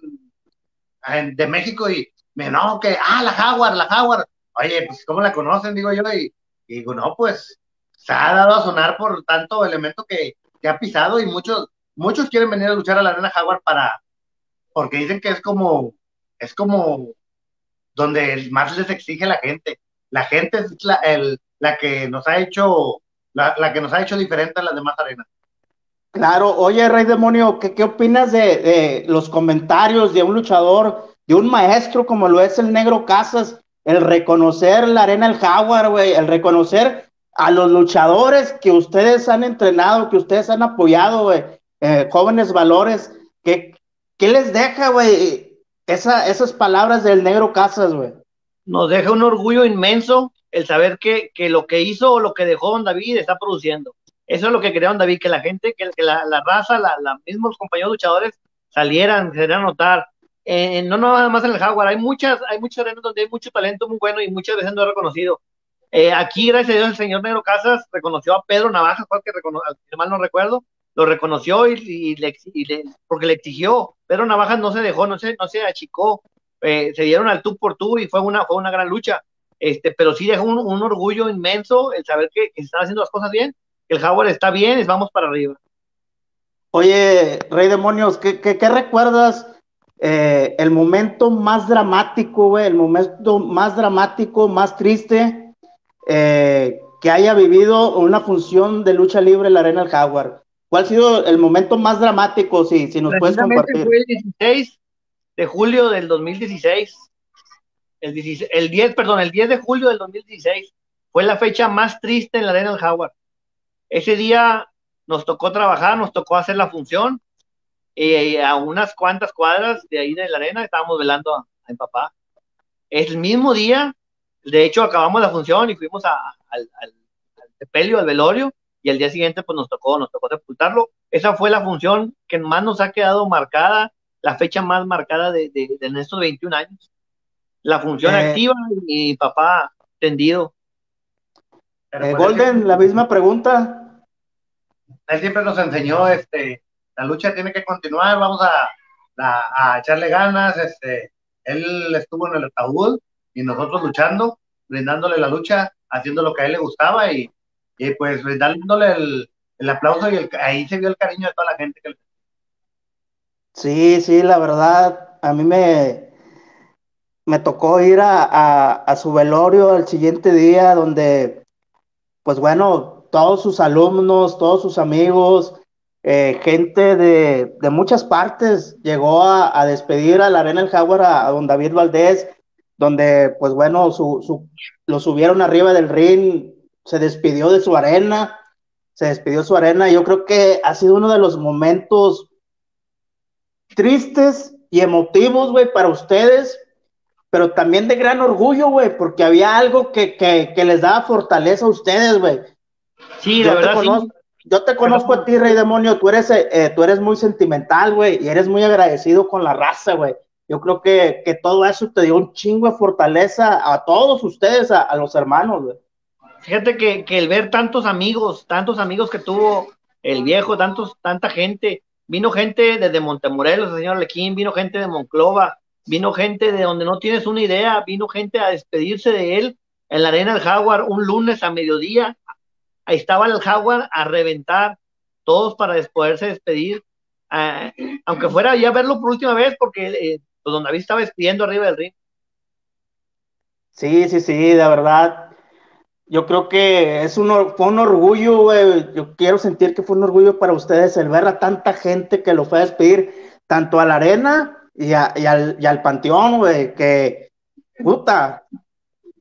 de México y me no, que, ah, la Jaguar, la Jaguar. Oye, pues ¿cómo la conocen? Digo yo, y, digo, no, pues se ha dado a sonar por tanto elemento que, que ha pisado y muchos, muchos quieren venir a luchar a la arena Jaguar para, porque dicen que es como, es como donde más les exige la gente. La gente es la, el, la que nos ha hecho, la, la, que nos ha hecho diferente a las demás arenas. Claro, oye, Rey Demonio, ¿qué, qué opinas de, de, los comentarios de un luchador, de un maestro como lo es el Negro Casas, el reconocer la arena del Jaguar, güey, el reconocer a los luchadores que ustedes han entrenado, que ustedes han apoyado, eh, jóvenes valores, ¿qué, ¿Qué les deja, güey, esa, esas palabras del negro Casas, güey? Nos deja un orgullo inmenso el saber que, que, lo que hizo o lo que dejó Don David está produciendo. Eso es lo que quería Don David, que la gente, que, la, la, raza, la, la, mismos compañeros luchadores salieran, se dieran notar. Eh, no nada más en el Jaguar, hay muchas, hay muchos arenas donde hay mucho talento muy bueno y muchas veces no reconocido. Eh, aquí, gracias a Dios, el señor Negro Casas reconoció a Pedro Navaja, fue que mal no recuerdo, lo reconoció y, le, y porque le exigió. Pedro Navajas no se dejó, no se, achicó, eh, se dieron al tú por tú y fue una, fue una gran lucha. Este, pero sí dejó un, orgullo inmenso el saber que, se están haciendo las cosas bien, que el Jaguar está bien y vamos para arriba. Oye, Rey Demonios, ¿qué, qué, qué recuerdas eh, el momento más dramático, güey, el momento más dramático, más triste eh, que haya vivido una función de lucha libre en la Arena del Jaguar? ¿Cuál ha sido el momento más dramático, si, si nos puedes compartir? Fue el 16 de julio del 2016. El, 16, el 10, perdón, el 10 de julio del 2016 fue la fecha más triste en la Arena del Howard. Ese día nos tocó trabajar, nos tocó hacer la función. Y a unas cuantas cuadras de ahí de la arena estábamos velando a, a mi papá. El mismo día, de hecho, acabamos la función y fuimos a, al, al, al sepelio, al velorio, y el día siguiente pues nos tocó, nos tocó sepultarlo. Esa fue la función que más nos ha quedado marcada, la fecha más marcada de, de, de estos 21 años. La función eh, activa y papá tendido. Eh, Golden, la misma pregunta. Él siempre nos enseñó, este, la lucha tiene que continuar, vamos a, a, a echarle ganas, este, él estuvo en el ataúd y nosotros luchando, brindándole la lucha, haciendo lo que a él le gustaba y y pues dándole el, el aplauso y el, ahí se vio el cariño de toda la gente. Sí, sí, la verdad, a mí me, me tocó ir a, a, su velorio el siguiente día, donde, pues bueno, todos sus alumnos, todos sus amigos, eh, gente de, de, muchas partes llegó a, a, despedir a la Arena El Jaguar a, a, don David Valdés, donde, pues bueno, su, su, lo subieron arriba del ring se despidió de su arena, se despidió de su arena. Yo creo que ha sido uno de los momentos tristes y emotivos, güey, para ustedes, pero también de gran orgullo, güey, porque había algo que, que, que, les daba fortaleza a ustedes, güey. Sí, la verdad, conozco, sí. Yo te conozco a ti, Rey Demonio, tú eres, eh, tú eres muy sentimental, güey, y eres muy agradecido con la raza, güey. Yo creo que, que, todo eso te dio un chingo de fortaleza a todos ustedes, a, los hermanos. Fíjate que, que, el ver tantos amigos, tantos amigos que tuvo el viejo, tantos, tanta gente, vino gente desde Montemorelos, el señor Lequín, vino gente de Monclova, vino gente de donde no tienes una idea, vino gente a despedirse de él en la arena del Jaguar un lunes a mediodía. Ahí estaba el Jaguar a reventar, todos para poderse despedir, uh, aunque fuera ya verlo por última vez, porque eh, pues don David estaba despidiendo arriba del ring. Sí, sí, sí, de verdad yo creo que es un, fue un orgullo, güey. Yo quiero sentir que fue un orgullo para ustedes el ver a tanta gente que lo fue a despedir, tanto a la arena y, al, y al Panteón, güey, que, puta,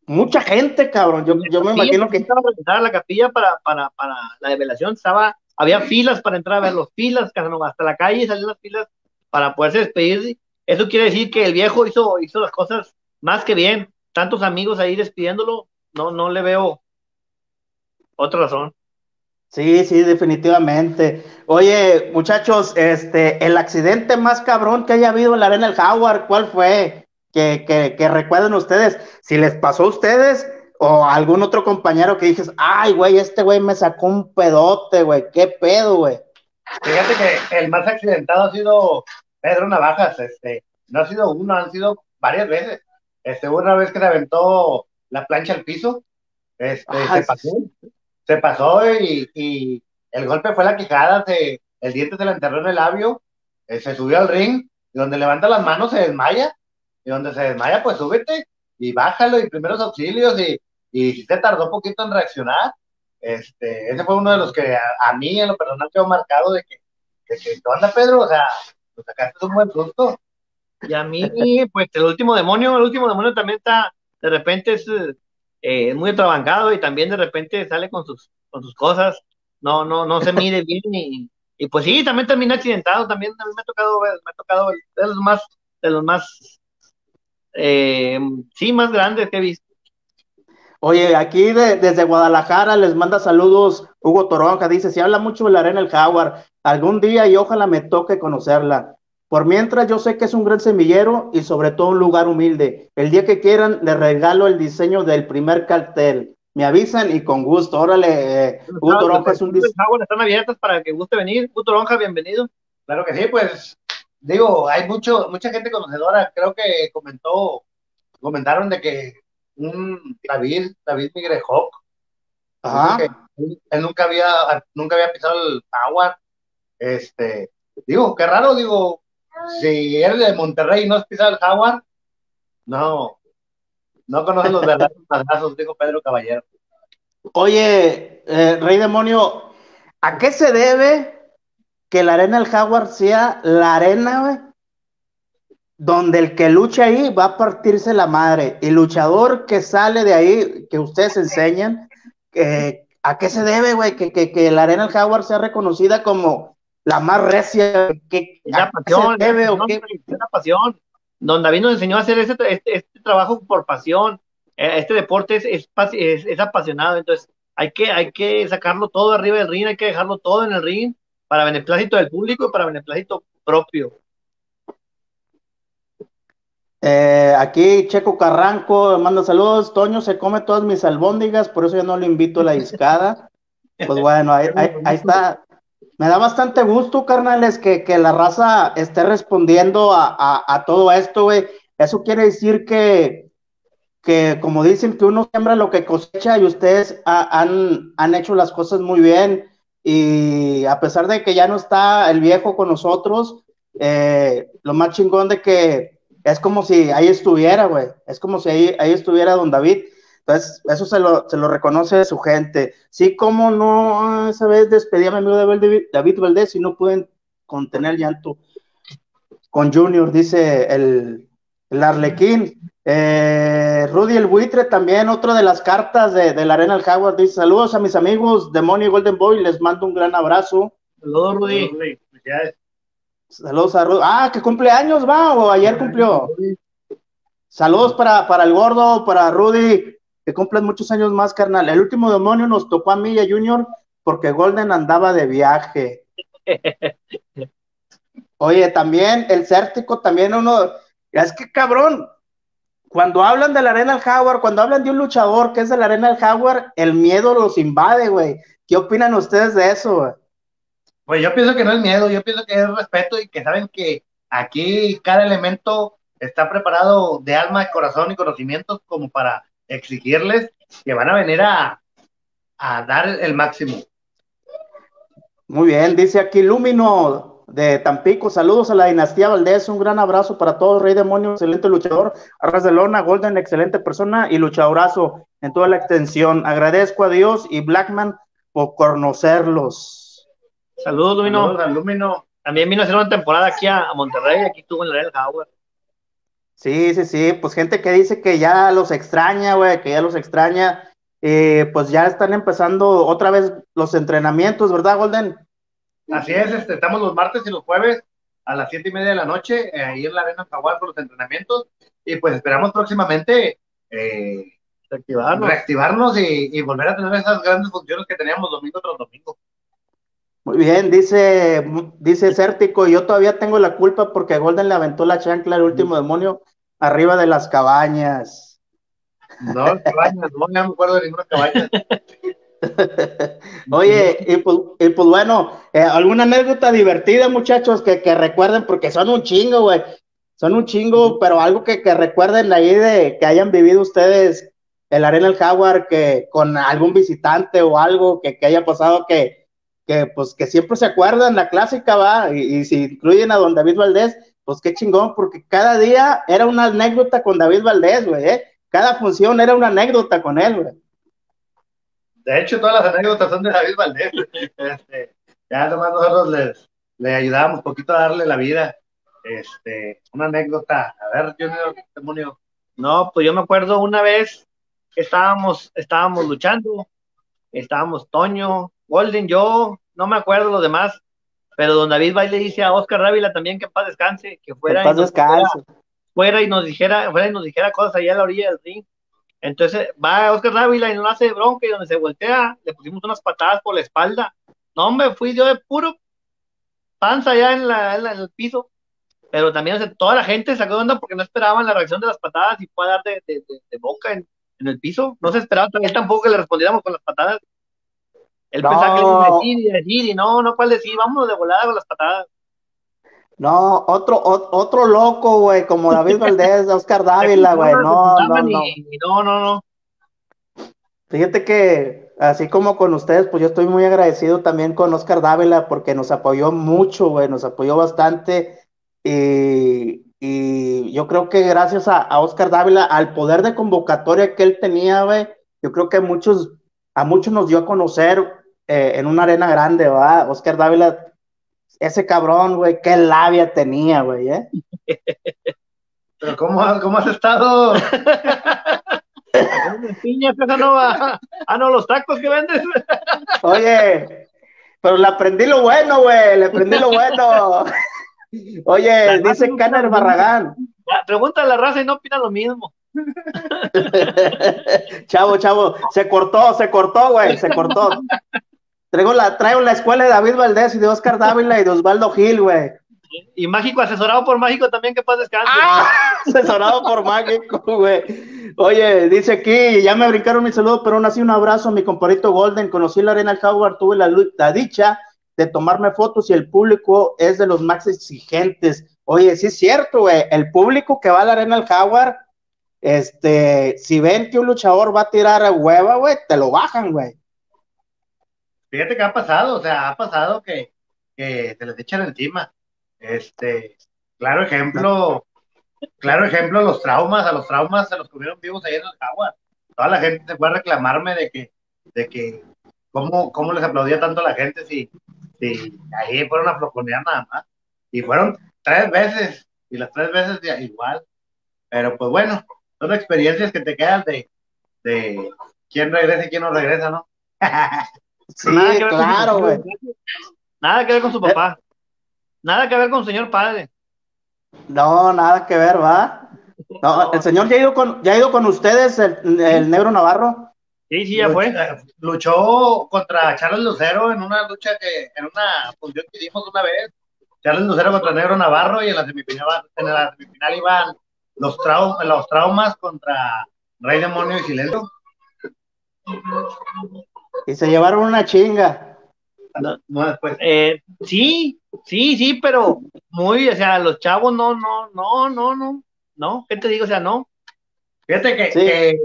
mucha gente, cabrón. Yo, yo me imagino que. Estaba a la capilla para, para, para la revelación, estaba, había filas para entrar a ver los filas, hasta la calle salían las filas para poderse despedir. Eso quiere decir que el viejo hizo, hizo las cosas más que bien. Tantos amigos ahí despidiéndolo, no, no le veo otra razón. Sí, sí, definitivamente. Oye, muchachos, este, el accidente más cabrón que haya habido en la arena del Howard, ¿cuál fue? Que, que, que recuerden ustedes, si les pasó a ustedes o a algún otro compañero que dijes, ay, güey, este güey me sacó un pedote, güey, qué pedo, güey. Fíjate que el más accidentado ha sido Pedro Navajas, este, no ha sido uno, han sido varias veces. Este, una vez que se aventó la plancha al piso, este, se pasó, se pasó y, el golpe fue la quijada, se, el diente se le enterró en el labio, eh, se subió al ring, y donde levanta las manos se desmaya, y donde se desmaya, pues súbete y bájalo y primeros auxilios, y, y si te tardó un poquito en reaccionar, este, ese fue uno de los que a, mí en lo personal quedó marcado de que, que, que ¿qué onda Pedro? O sea, pues sacaste un buen susto. Y a mí, pues el último demonio, el último demonio también está, de repente es eh, muy atrabancado y también de repente sale con sus, con sus cosas, no, no, no se mide bien y, y pues sí, también termina accidentado, también a mí me ha tocado ver, me ha tocado de los más, de los más, eh, sí, más grandes que he visto. Oye, aquí desde Guadalajara les manda saludos Hugo Toronja, dice, si habla mucho de la arena el Jaguar, algún día y ojalá me toque conocerla. Por mientras, yo sé que es un gran semillero y sobre todo un lugar humilde. El día que quieran, les regalo el diseño del primer cartel. Me avisan y con gusto. Órale, eh, Toronja es un diseño. Están abiertas para que guste venir. Hugo Toronja, bienvenido. Claro que sí, pues digo, hay mucho, mucha gente conocedora. Creo que comentó, comentaron de que un David, David Migrehawk, él, nunca había, nunca había pisado el agua. Este, digo, qué raro, digo, si eres de Monterrey y no has pisado el Jaguar, no, no conoces los verdaderos madrazos, dijo Pedro Caballero. Oye, eh, Rey Demonio, ¿a qué se debe que la arena del Jaguar sea la arena, donde el que lucha ahí va a partirse la madre? El luchador que sale de ahí, que ustedes enseñan, eh, ¿a qué se debe, güey? Que, que, que la arena del Jaguar sea reconocida como la más recia que la pasión, debe, o qué? la pasión. Don David nos enseñó a hacer este, este, trabajo por pasión. Eh, este deporte es, es, es, apasionado, entonces hay que, hay que sacarlo todo arriba del ring, hay que dejarlo todo en el ring para beneplácito del público y para beneplácito propio. Eh, aquí Checo Carranco manda saludos. Toño se come todas mis albóndigas, por eso yo no le invito a la discada. Pues bueno, ahí, está me da bastante gusto, carnales, que, la raza esté respondiendo a, todo esto, güey. Eso quiere decir que, que, como dicen, que uno siembra lo que cosecha y ustedes han, han hecho las cosas muy bien. Y a pesar de que ya no está el viejo con nosotros, eh, lo más chingón de que es como si ahí estuviera, güey. Es como si ahí, ahí estuviera don David. Entonces, eso se lo, se lo reconoce su gente. Sí, como no, esa vez despedí a mi amigo David, David Valdés y no pueden contener el llanto con Junior, dice el, el Arlequín. Eh, Rudy el Buitre también, otro de las cartas de, de la Arena del Jaguar, dice saludos a mis amigos Demonio y Golden Boy, les mando un gran abrazo. Saludos Rudy. Saludos a Rudy. Ah, que cumpleaños va o ayer cumplió. Saludos para, para el gordo, para Rudy, que cumplen muchos años más, carnal. El último demonio nos tocó a mí y a Junior porque Golden andaba de viaje. Oye, también el Cértico, también uno, es que cabrón, cuando hablan de la arena del Jaguar, cuando hablan de un luchador que es de la arena del Jaguar, el miedo los invade, güey. ¿Qué opinan ustedes de eso, güey? Pues yo pienso que no es miedo, yo pienso que es respeto y que saben que aquí cada elemento está preparado de alma, corazón y conocimientos como para exigirles que van a venir a, dar el máximo. Muy bien, dice aquí Lumino de Tampico, saludos a la dinastía Valdés, un gran abrazo para todos, Rey Demonio, excelente luchador, Arras de Lona, Golden, excelente persona y luchadorazo en toda la extensión. Agradezco a Dios y Blackman por conocerlos. Saludos, Lumino. Saludos Lumino. También vino a hacer una temporada aquí a, Monterrey, aquí estuvo en la del Howard. Sí, sí, sí, pues gente que dice que ya los extraña, güey, que ya los extraña, eh, pues ya están empezando otra vez los entrenamientos, ¿verdad, Golden? Así es, este, estamos los martes y los jueves a las siete y media de la noche, eh, ahí en la Arena Jaguar por los entrenamientos, y pues esperamos próximamente eh, reactivarnos, y, volver a tener esas grandes funciones que teníamos domingo tras domingo. Muy bien, dice, dice Cértico, yo todavía tengo la culpa porque Golden le aventó la chancla al último demonio arriba de las cabañas. No, cabañas, no, me acuerdo de ninguna cabaña. Oye, y pues, pues bueno, eh, ¿alguna anécdota divertida, muchachos, que, recuerden? Porque son un chingo, güey. Son un chingo, pero algo que, que recuerden ahí de que hayan vivido ustedes el Arena El Jaguar, que con algún visitante o algo que, que haya pasado que, que, pues, que siempre se acuerdan, la clásica va, y, si incluyen a don David Valdés, pues qué chingón, porque cada día era una anécdota con David Valdés, güey, ¿eh? Cada función era una anécdota con él, güey. De hecho, todas las anécdotas son de David Valdés. Este, ya nomás nosotros les, le ayudábamos un poquito a darle la vida. Este, una anécdota. A ver, Junior, demonio. No, pues yo me acuerdo una vez que estábamos, estábamos luchando, estábamos Toño, Golden, yo, no me acuerdo los demás, pero don David va le dice a Oscar Dávila también que en paz descanse, que fuera, y nos, fuera, y nos dijera, fuera y nos dijera cosas allá a la orilla del ring. Entonces va Oscar Dávila y no hace bronca y donde se voltea, le pusimos unas patadas por la espalda. No, hombre, fui yo de puro panza allá en, la, en, el piso. Pero también toda la gente sacó de onda porque no esperaban la reacción de las patadas y fue a dar de, de, boca en, en, el piso. No se esperaba también tampoco que le respondiéramos con las patadas. Él pensaba que le decir y decir y no, no cuál decir, vámonos de volada con las patadas. No, otro, otro loco, güey, como David Valdés, Oscar Dávila, güey, no, no, no. No, no, no. Fíjate que, así como con ustedes, pues yo estoy muy agradecido también con Oscar Dávila porque nos apoyó mucho, güey, nos apoyó bastante. Y, y yo creo que gracias a, a, Oscar Dávila, al poder de convocatoria que él tenía, güey, yo creo que muchos, a muchos nos dio a conocer eh, en una arena grande, ¿va? Oscar Dávila ese cabrón, güey, qué labia tenía, güey, ¿eh? Pero ¿cómo, cómo has estado? piña, no va. Ah, no, los tacos que vendes. Oye, pero le aprendí lo bueno, güey, le aprendí lo bueno. Oye, dice Caner Barragán. Pregunta a la raza y no opina lo mismo. chavo, chavo, se cortó, se cortó, güey, se cortó. Traigo la, traigo la escuela de David Valdés y de Oscar Dávila y de Osvaldo Gil, güey. Y Mágico, asesorado por Mágico también, que paz descanse. ¡Ah! Asesorado por Mágico, güey. Oye, dice aquí, ya me brincaron mi saludo, pero aún así un abrazo a mi compadrito Golden. Conocí la Arena Howard, tuve la, la dicha de tomarme fotos y el público es de los más exigentes. Oye, sí es cierto, güey. El público que va a la Arena Howard, este, si ven que un luchador va a tirar a hueva, güey, te lo bajan, güey. Fíjate que ha pasado, o sea, ha pasado que, que te les echan encima. Este, claro ejemplo, claro ejemplo, los traumas, a los traumas se los comieron vivos ahí en el agua. Toda la gente se fue a reclamarme de que, de que, cómo, cómo les aplaudía tanto la gente si, si ahí fueron a floconear nada más. Y fueron tres veces, y las tres veces igual. Pero pues bueno, son experiencias que te quedan de, de quién regresa y quién no regresa, ¿no? Sí, claro, güey. Nada que ver con su papá. Nada que ver con su señor padre. No, nada que ver, ¿va? No, el señor ya ha ido con, ya ha ido con ustedes, el, negro Navarro. Sí, sí, ya fue. Eh, luchó contra Charles Lucero en una lucha que, en una función que hicimos una vez. Charles Lucero contra Negro Navarro y en la semifinal, en la semifinal iban los, los traumas contra Rey Demonio y Silencio. Y se llevaron una chinga. No, eh, sí, sí, sí, pero muy, o sea, los chavos no, no, no, no, no, no, ¿qué te digo? O sea, no. Fíjate que,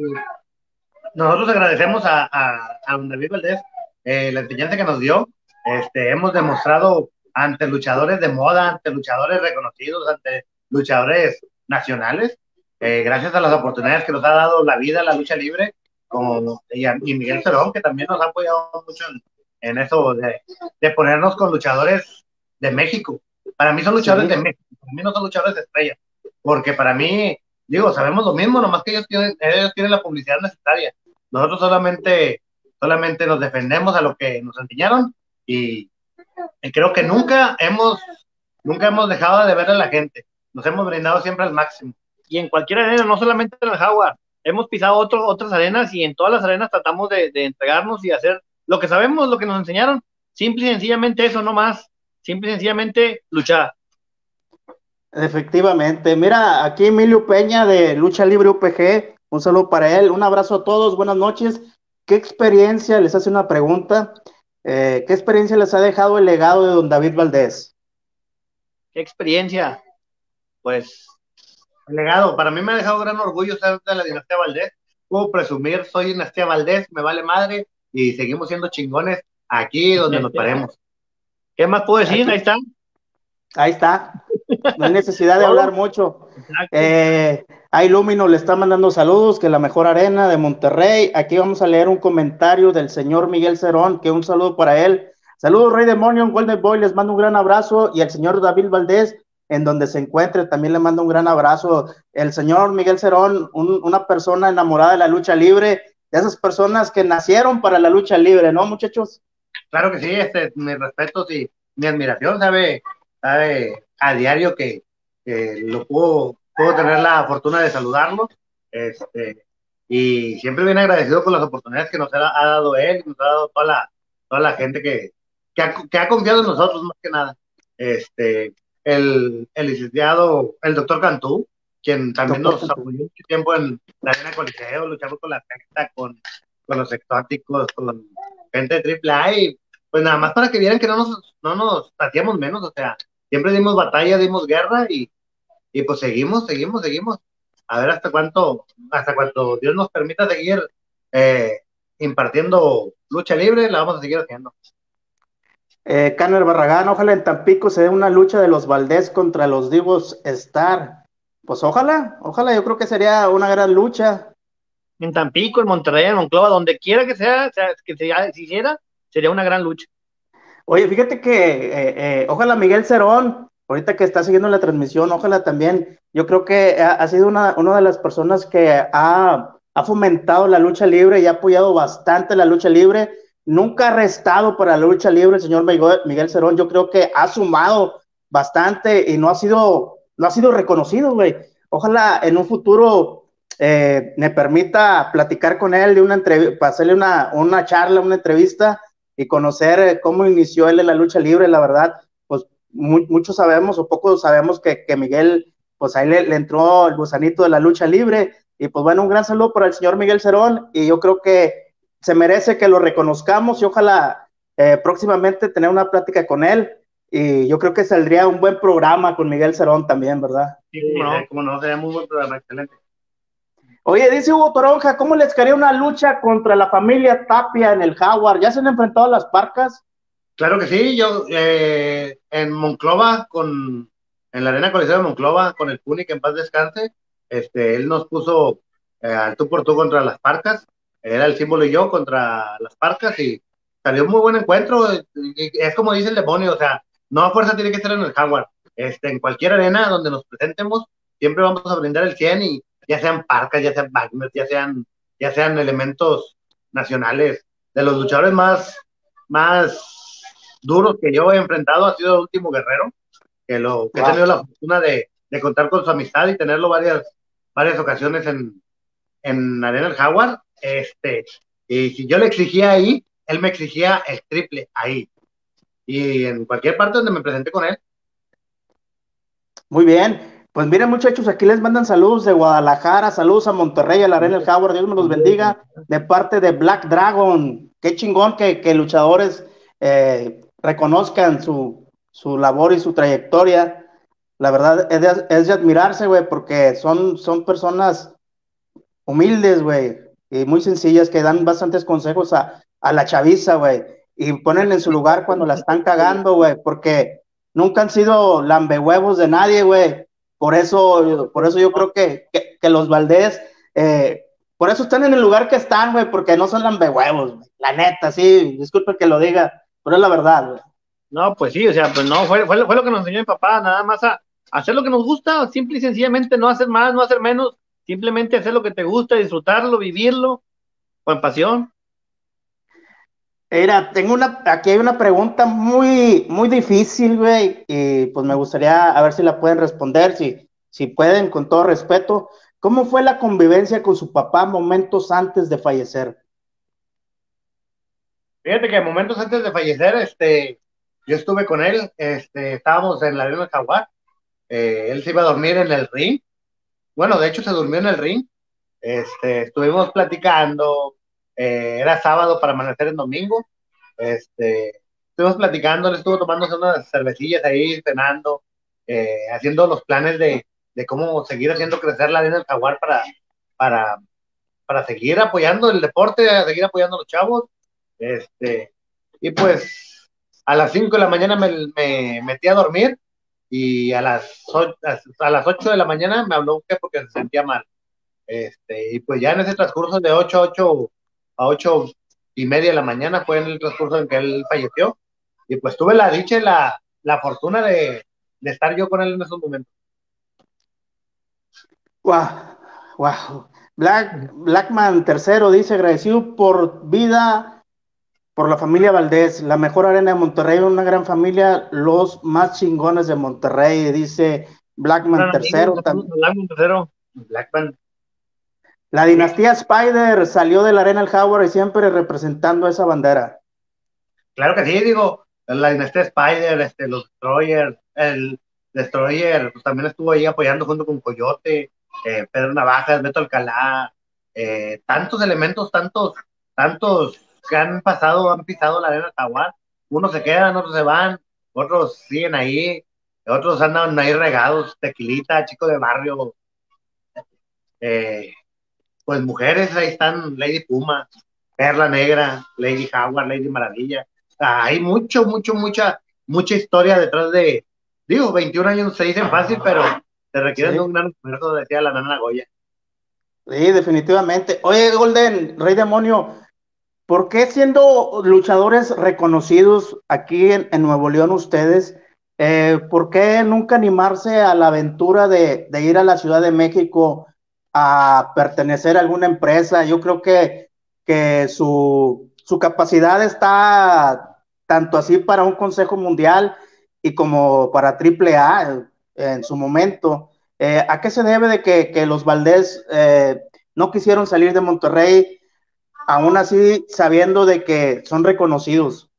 nosotros agradecemos a, a, a don David Valdés eh, la enseñanza que nos dio. Este, hemos demostrado ante luchadores de moda, ante luchadores reconocidos, ante luchadores nacionales, eh, gracias a las oportunidades que nos ha dado la vida, la lucha libre, como, y, Miguel Cerón, que también nos ha apoyado mucho en, eso de, ponernos con luchadores de México. Para mí son luchadores de México, para mí no son luchadores de estrella, porque para mí, digo, sabemos lo mismo, nomás que ellos tienen, ellos tienen la publicidad necesaria. Nosotros solamente, solamente nos defendemos a lo que nos enseñaron y, creo que nunca hemos, nunca hemos dejado de ver a la gente. Nos hemos brindado siempre al máximo. Y en cualquier arena, no solamente en el Jaguar, hemos pisado otras arenas y en todas las arenas tratamos de, de entregarnos y hacer lo que sabemos, lo que nos enseñaron. Simple y sencillamente eso, no más. Simple y sencillamente luchar. Efectivamente. Mira, aquí Emilio Peña de Lucha Libre UPG. Un saludo para él. Un abrazo a todos. Buenas noches. ¿Qué experiencia, les hace una pregunta, eh, qué experiencia les ha dejado el legado de don David Valdés? ¿Qué experiencia? Pues legado, para mí me ha dejado gran orgullo ser de la dinastía Valdés. Puedo presumir, soy dinastía Valdés, me vale madre y seguimos siendo chingones aquí donde nos paremos. ¿Qué más puedo decir? Ahí está. Ahí está. No hay necesidad de hablar mucho. Eh, ahí Lumino le está mandando saludos, que la mejor arena de Monterrey. Aquí vamos a leer un comentario del señor Miguel Cerón, que un saludo para él. Saludos, Rey Demonio, Golden Boy, les mando un gran abrazo. Y al señor David Valdés, en donde se encuentre, también le mando un gran abrazo. El señor Miguel Cerón, una persona enamorada de la lucha libre, de esas personas que nacieron para la lucha libre, ¿no, muchachos? Claro que sí, este, mi respeto y mi admiración, sabe, sabe a diario que, lo puedo, puedo tener la fortuna de saludarlo, este, y siempre bien agradecido con las oportunidades que nos ha, dado él, nos ha dado toda la, toda la gente que, que, ha, confiado en nosotros más que nada. Este, el, el licenciado, el doctor Cantú, quien también nos apoyó mucho tiempo en la arena Coliseo, luchamos con la secta, con, con los exóticos, con gente de AAA, y pues nada más para que vieran que no nos, no nos hacíamos menos, o sea, siempre dimos batalla, dimos guerra y, y pues seguimos, seguimos, seguimos. A ver hasta cuánto, hasta cuánto Dios nos permita seguir eh, impartiendo lucha libre, la vamos a seguir haciendo. Eh, Canner Barragán, ojalá en Tampico se dé una lucha de los Valdés contra los Divos Star. Pues ojalá, ojalá, yo creo que sería una gran lucha en Tampico, en Monterrey, en Monclova, donde quiera que sea, que se, hiciera, sería una gran lucha. Oye, fíjate que eh, eh, ojalá Miguel Cerón, ahorita que está siguiendo la transmisión, ojalá también, yo creo que ha, sido una, de las personas que ha, fomentado la lucha libre y ha apoyado bastante la lucha libre. Nunca ha restado para la lucha libre el señor Miguel, Cerón. Yo creo que ha sumado bastante y no ha sido, no ha sido reconocido, güey. Ojalá en un futuro eh, me permita platicar con él de una entrevista, hacerle una, una charla, una entrevista y conocer eh, cómo inició él en la lucha libre, la verdad, pues muchos sabemos o pocos sabemos que, que Miguel, pues ahí le, entró el gusanito de la lucha libre y pues bueno, un gran saludo para el señor Miguel Cerón y yo creo que se merece que lo reconozcamos y ojalá eh, próximamente tener una plática con él y yo creo que saldría un buen programa con Miguel Cerón también, ¿verdad? Sí, no, como no, sería muy buen programa, excelente. Oye, dice Hugo Toronja, ¿cómo les quería una lucha contra la familia Tapia en el Jaguar? ¿Ya se han enfrentado a las parcas? Claro que sí, yo eh, en Monclova, con, en la Arena Coliseo de Monclova, con el Puni, que en paz descanse, este, él nos puso eh, al tú por tú contra las parcas, era el símbolo y yo contra las parcas y salió un muy buen encuentro, es como dice el demonio, o sea, no a fuerza tiene que ser en el Jaguar, este, en cualquier arena donde nos presentemos, siempre vamos a brindar el 100 y ya sean parcas, ya sean Wagner, ya sean, ya sean elementos nacionales. De los luchadores más, más duros que yo he enfrentado ha sido el último guerrero, que, lo, que he tenido la fortuna de, de, contar con su amistad y tenerlo varias, varias ocasiones en, en Arena el Jaguar. Este, y si yo le exigía ahí, él me exigía el triple ahí. Y en cualquier parte donde me presenté con él. Muy bien. Pues miren muchachos, aquí les mandan saludos de Guadalajara, saludos a Monterrey, a la Arena del Howard, Dios me los bendiga, de parte de Black Dragon. Qué chingón que, que luchadores eh, reconozcan su, su, labor y su trayectoria. La verdad es de, es de admirarse, güey, porque son, son personas humildes, güey, y muy sencillas que dan bastantes consejos a, a la chaviza, güey, y ponen en su lugar cuando la están cagando, güey, porque nunca han sido lambehuevos de nadie, güey por eso, por eso yo creo que, que, los Valdés, eh, por eso están en el lugar que están, güey, porque no son lambehuevos, güey. La neta, sí, disculpe que lo diga, pero es la verdad, güey. No, pues sí, o sea, pues no, fue, fue, lo que nos enseñó mi papá, nada más a, hacer lo que nos gusta, simple y sencillamente no hacer más, no hacer menos, simplemente hacer lo que te gusta, disfrutarlo, vivirlo, con pasión. Era, tengo una, aquí hay una pregunta muy, muy difícil, güey, y pues me gustaría a ver si la pueden responder, si, si pueden, con todo respeto. ¿Cómo fue la convivencia con su papá momentos antes de fallecer? Fíjate que momentos antes de fallecer, este, yo estuve con él, este, estábamos en la arena Jaguar, eh, él se iba a dormir en el ring, bueno, de hecho se durmió en el ring, este, estuvimos platicando, eh, era sábado para amanecer en domingo, este, estuvimos platicando, él estuvo tomando unas cervecillas ahí, cenando, eh, haciendo los planes de, de, cómo seguir haciendo crecer la arena del Jaguar para, para, para seguir apoyando el deporte, seguir apoyando a los chavos, este, y pues a las 5 de la mañana me, metí a dormir y a las, 8, a las 8 de la mañana me habló que porque se sentía mal. Este, y pues ya en ese transcurso de 8, 8 a 8 y media de la mañana fue en el transcurso en que él falleció. Y pues tuve la dicha y la, la fortuna de, de, estar yo con él en esos momentos. Wow, wow. Black, Blackman tercero dice agradecido por vida por la familia Valdés, la mejor arena de Monterrey, una gran familia, los más chingones de Monterrey, dice Blackman tercero. Blackman tercero, Blackman. La dinastía Spider salió de la arena el Howard y siempre representando esa bandera. Claro que sí, digo, la dinastía Spider, este, los Destroyer, el Destroyer, pues también estuvo ahí apoyando junto con Coyote, eh, Pedro Navajas, Beto Alcalá, eh, tantos elementos, tantos, tantos que han pasado, han pisado la arena Tahuar, unos se quedan, otros se van, otros siguen ahí, otros andan ahí regados, tequilita, chico de barrio, eh, pues mujeres, ahí están Lady Puma, Perla Negra, Lady Howard, Lady Maravilla, hay mucho, mucho, mucha, mucha historia detrás de, digo, 21 años se dicen fácil, pero se requieren un gran esfuerzo, decía la nana Goya. Sí, definitivamente. Oye, Golden, Rey Demonio, ¿Por qué siendo luchadores reconocidos aquí en, Nuevo León ustedes, eh, por qué nunca animarse a la aventura de, ir a la Ciudad de México a pertenecer a alguna empresa? Yo creo que, que su, capacidad está tanto así para un Consejo Mundial y como para AAA en su momento. Eh, ¿A qué se debe de que, los Valdés eh, no quisieron salir de Monterrey? Aún así sabiendo de que son reconocidos.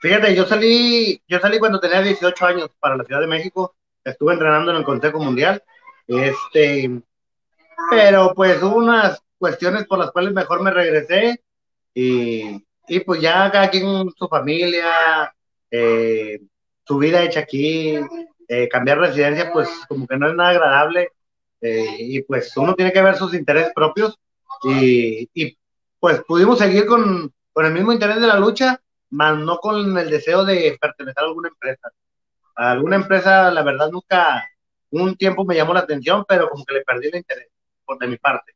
Fíjate, yo salí, yo salí cuando tenía 18 años para la Ciudad de México, estuve entrenando en el Consejo Mundial, este, pero pues hubo unas cuestiones por las cuales mejor me regresé y, y pues ya cada quien su familia, eh, su vida hecha aquí, eh, cambiar residencia, pues como que no es nada agradable eh, y pues uno tiene que ver sus intereses propios y, pues pudimos seguir con, el mismo interés de la lucha, más no con el deseo de pertenecer a alguna empresa. A alguna empresa, la verdad, nunca, un tiempo me llamó la atención, pero como que le perdí el interés por de mi parte.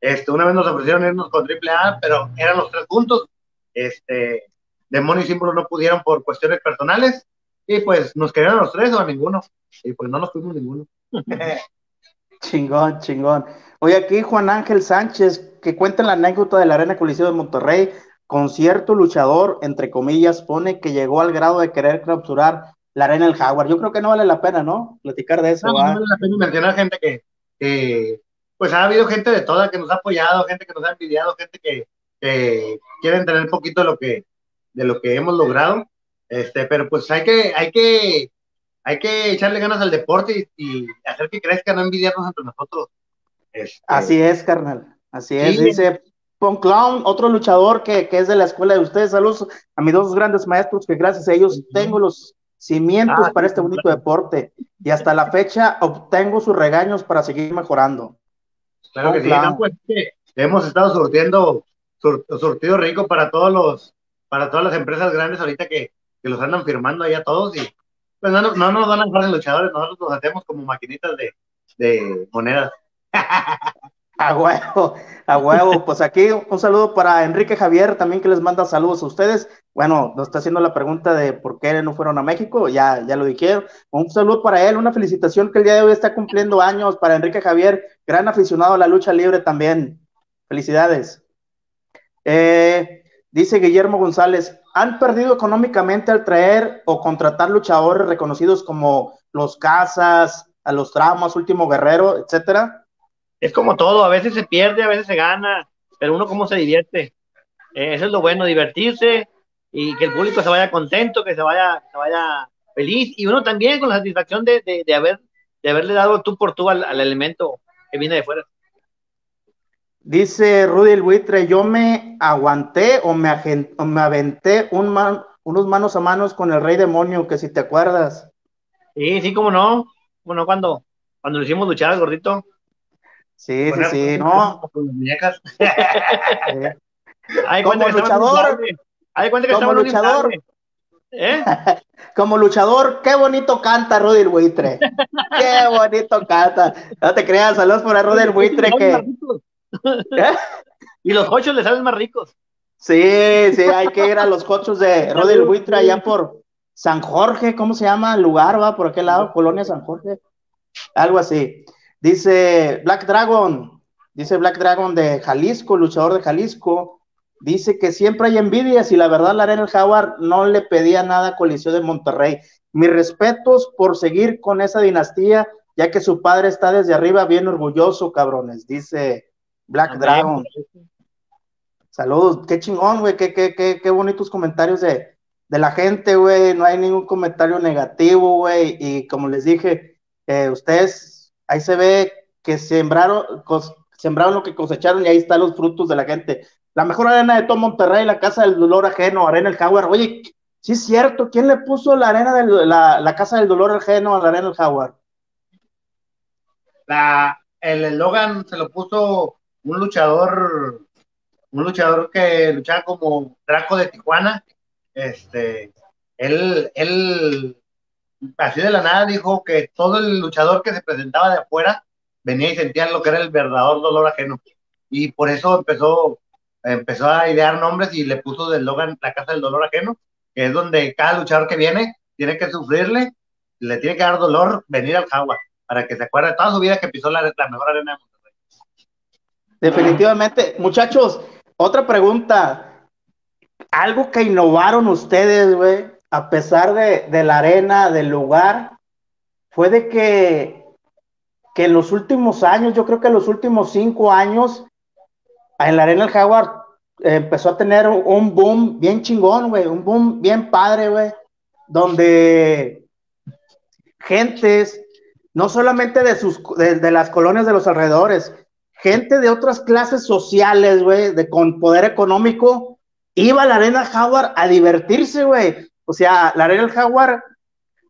Este, una vez nos ofrecieron irnos con AAA, pero eran los tres puntos. Este, Demonio y Símbolo no pudieron por cuestiones personales, y pues nos quedaron los tres o a ninguno, y pues no nos fuimos ninguno. chingón, chingón. Hoy aquí Juan Ángel Sánchez, que cuenta la anécdota de la Arena Coliseo de Monterrey, con cierto luchador, entre comillas, pone que llegó al grado de querer capturar la Arena del Jaguar. Yo creo que no vale la pena, ¿no? Platicar de eso. No, no vale la pena mencionar gente que, pues ha habido gente de toda que nos ha apoyado, gente que nos ha envidiado, gente que, que quieren tener un poquito de lo que, de lo que hemos logrado. Este, pero pues hay que, hay que, hay que echarle ganas al deporte y, y hacer que crezca, no envidiarnos entre nosotros. Este, Así es, carnal. Así es. Dice Pon Clown, otro luchador que, es de la escuela de ustedes. Saludos a mis dos grandes maestros, que gracias a ellos tengo los cimientos ah, para este bonito deporte. Y hasta la fecha obtengo sus regaños para seguir mejorando. Claro que sí, pues, hemos estado surtiendo surtido rico para todos los, para todas las empresas grandes ahorita que, los andan firmando allá todos y pues no, no, nos van a jugar luchadores, nosotros nos hacemos como maquinitas de, de monedas. A huevo, a huevo. Pues aquí un saludo para Enrique Javier, también que les manda saludos a ustedes. Bueno, nos está haciendo la pregunta de por qué no fueron a México, ya, ya lo dijeron. Un saludo para él, una felicitación que el día de hoy está cumpliendo años para Enrique Javier, gran aficionado a la lucha libre también. Felicidades. Eh, dice Guillermo González, ¿han perdido económicamente al traer o contratar luchadores reconocidos como los Casas, a los Traumas, Último Guerrero, etcétera? Es como todo, a veces se pierde, a veces se gana, pero uno cómo se divierte. Eh, eso es lo bueno, divertirse y que el público se vaya contento, que se vaya, se vaya feliz y uno también con la satisfacción de, de, haber, de haberle dado tú por tú al, elemento que viene de fuera. Dice Rudy el buitre, yo me aguanté o me, me aventé un unos manos a manos con el rey demonio, que si te acuerdas. Sí, sí, cómo no. Bueno, cuando, cuando lo hicimos luchar al gordito. Sí, sí, sí, no. como luchador, como luchador, ¿Eh? como luchador, qué bonito canta Rudy el Buitre. qué bonito canta. No te creas, saludos por Rudy el Buitre que. ¿Eh? Y los cochos le salen más ricos. Sí, sí, hay que ir a los cochos de Rudy el Buitre allá por San Jorge, ¿cómo se llama el lugar? Va por aquel lado, Colonia San Jorge. Algo así. Dice Black Dragon, dice Black Dragon de Jalisco, luchador de Jalisco, dice que siempre hay envidias y la verdad la Arena Howard no le pedía nada a Coliseo de Monterrey. Mis respetos por seguir con esa dinastía, ya que su padre está desde arriba bien orgulloso, cabrones, dice Black Dragon. Saludos, qué chingón, güey, qué, qué, qué, qué bonitos comentarios de, de la gente, güey, no hay ningún comentario negativo, güey, y como les dije, eh, ustedes ahí se ve que sembraron, sembraron lo que cosecharon y ahí están los frutos de la gente. La mejor arena de todo Monterrey, la Casa del Dolor Ajeno, Arena El Jaguar. Oye, sí es cierto, ¿quién le puso la arena de la, Casa del Dolor Ajeno a la Arena El Jaguar? La, el eslogan se lo puso un luchador, un luchador que luchaba como Draco de Tijuana. Este, él, él así de la nada dijo que todo el luchador que se presentaba de afuera venía y sentía lo que era el verdadero dolor ajeno. Y por eso empezó, empezó a idear nombres y le puso del Logan la casa del dolor ajeno, que es donde cada luchador que viene tiene que sufrirle, le tiene que dar dolor venir al Jaguar, para que se acuerde toda su vida que pisó la, la mejor arena de Monterrey. Definitivamente. Muchachos, otra pregunta. Algo que innovaron ustedes, güey, a pesar de, la arena, del lugar, fue de que, que, en los últimos años, yo creo que en los últimos cinco años, en la arena del Jaguar empezó a tener un, boom bien chingón, güey, un boom bien padre, güey, donde gentes, no solamente de, sus, de, las colonias de los alrededores, gente de otras clases sociales, güey, de con poder económico, iba a la arena Jaguar a divertirse, güey. O sea, la Arena del Jaguar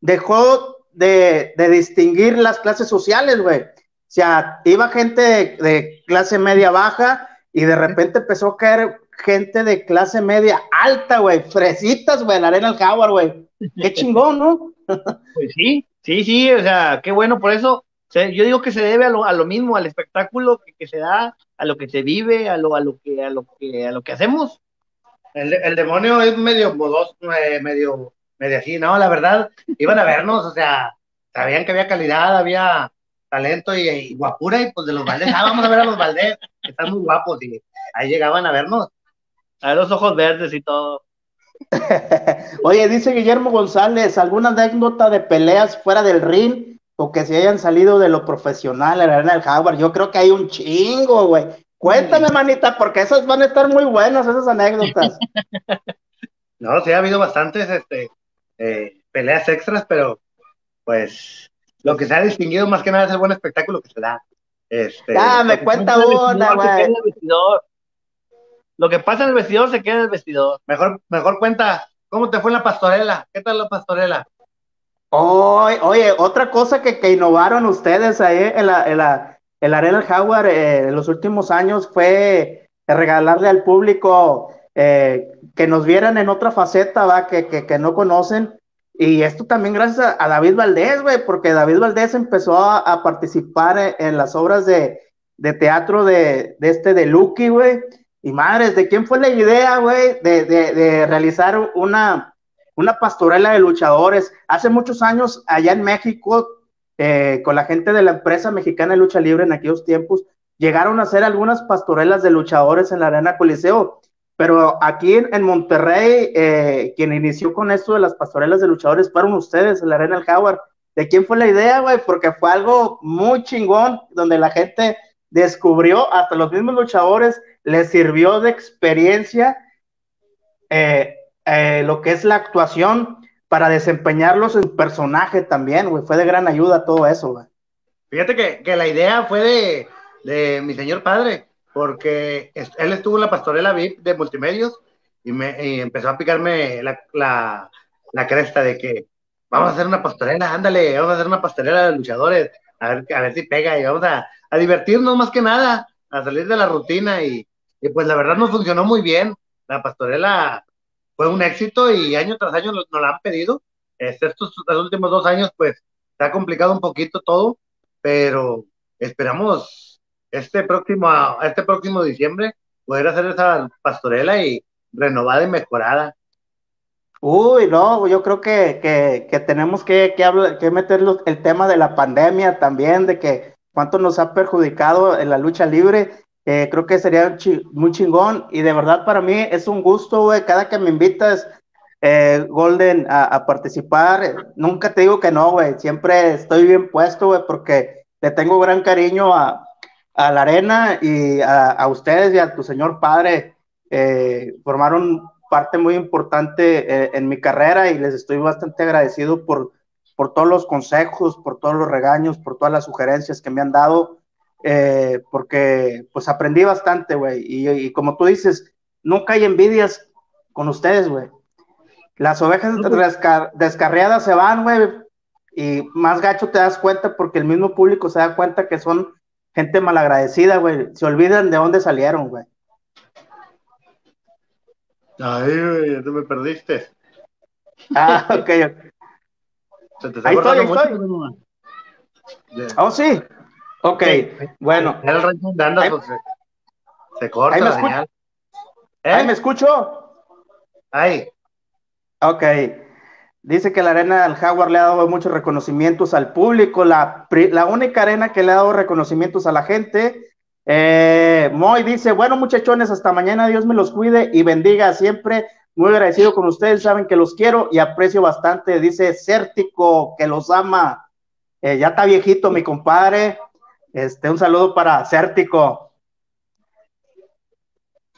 dejó de, distinguir las clases sociales, güey. O sea, iba gente de, clase media baja y de repente empezó a caer gente de clase media alta, güey. Fresitas, güey, la Arena del Jaguar, güey. Qué chingón, ¿no? pues sí, sí, sí, o sea, qué bueno, por eso yo digo que se debe a lo, a lo mismo, al espectáculo que, se da, a lo que se vive, a lo, a lo que, a lo que, a lo que hacemos. El, demonio es medio modoso, eh, medio, medio así, ¿no? La verdad, iban a vernos, o sea, sabían que había calidad, había talento y, guapura, y pues de los Valdés, ah, vamos a ver a los Valdés, que están muy guapos, y ahí llegaban a vernos. A ver los ojos verdes y todo. Oye, dice Guillermo González, ¿alguna anécdota de peleas fuera del ring o que se hayan salido de lo profesional en la arena del Jaguar? Yo creo que hay un chingo, güey. Cuéntame, manita, porque esas van a estar muy buenas, esas anécdotas. no, sí, ha habido bastantes este, eh, peleas extras, pero pues lo que se ha distinguido más que nada es el buen espectáculo que se da. Este, ya, me cuenta una, güey. Lo que pasa en el vestidor se queda en el vestidor. Mejor, mejor cuenta, ¿cómo te fue en la pastorela? ¿Qué tal la pastorela? oye, otra cosa que, que innovaron ustedes ahí en la, en la el Arena Howard eh, en los últimos años fue regalarle al público eh, que nos vieran en otra faceta, ¿va? Que, que, no conocen. Y esto también gracias a, David Valdés, güey, porque David Valdés empezó a, participar en, las obras de, de teatro de, de este de Lucky, güey. Y madres, ¿de quién fue la idea, güey, de, de, de, realizar una, una pastorela de luchadores? Hace muchos años, allá en México, eh, con la gente de la empresa mexicana de lucha libre en aquellos tiempos, llegaron a hacer algunas pastorelas de luchadores en la Arena Coliseo. Pero aquí en, Monterrey, eh, quien inició con esto de las pastorelas de luchadores fueron ustedes en la Arena El Howard. ¿De quién fue la idea, güey? Porque fue algo muy chingón, donde la gente descubrió, hasta los mismos luchadores, les sirvió de experiencia eh, lo que es la actuación para desempeñarlos en personaje también, güey. Fue de gran ayuda todo eso, güey. Fíjate que, que la idea fue de, de mi señor padre porque él estuvo en la pastorela VIP de multimedios y, me, empezó a picarme la, la, cresta de que vamos a hacer una pastorela, ándale, vamos a hacer una pastorela de luchadores, a ver, a ver si pega y vamos a, a divertirnos más que nada, a salir de la rutina y, y, pues la verdad nos funcionó muy bien. La pastorela fue un éxito y año tras año nos, la han pedido. Este, estos los últimos dos años pues se ha complicado un poquito todo, pero esperamos este próximo, este próximo diciembre poder hacer esa pastorela y renovada y mejorada. Uy, no, yo creo que, que, que tenemos que, que, hablar, que meter el tema de la pandemia también, de que cuánto nos ha perjudicado en la lucha libre. Eh, creo que sería muy chingón y de verdad para mí es un gusto, güey, cada que me invitas, eh, Golden, a, a, participar, nunca te digo que no, güey, siempre estoy bien puesto, güey, porque le tengo gran cariño a, a la arena y a, ustedes y a tu señor padre eh, formaron parte muy importante eh, en mi carrera y les estoy bastante agradecido por, por todos los consejos, por todos los regaños, por todas las sugerencias que me han dado, eh, porque pues aprendí bastante, güey. Y, como tú dices, nunca hay envidias con ustedes, güey. Las ovejas descarriadas se van, güey, y más gacho te das cuenta porque el mismo público se da cuenta que son gente malagradecida, güey. Se olvidan de dónde salieron, güey. Ay, güey, tú me perdiste. Ah, ok. Se te está ahí estoy, ahí estoy. Oh, sí. Ok, bueno. El ahí, pues, se, corta ahí me la ¿Eh? Ahí me escucho. Ahí. Ok. Dice que la arena del Jaguar le ha dado muchos reconocimientos al público, la, la única arena que le ha dado reconocimientos a la gente. Eh, Moy dice, bueno muchachones, hasta mañana, Dios me los cuide y bendiga siempre. Muy agradecido con ustedes, saben que los quiero y aprecio bastante. Dice Cértico, que los ama. Eh, ya está viejito mi compadre. Este, un saludo para Cértico.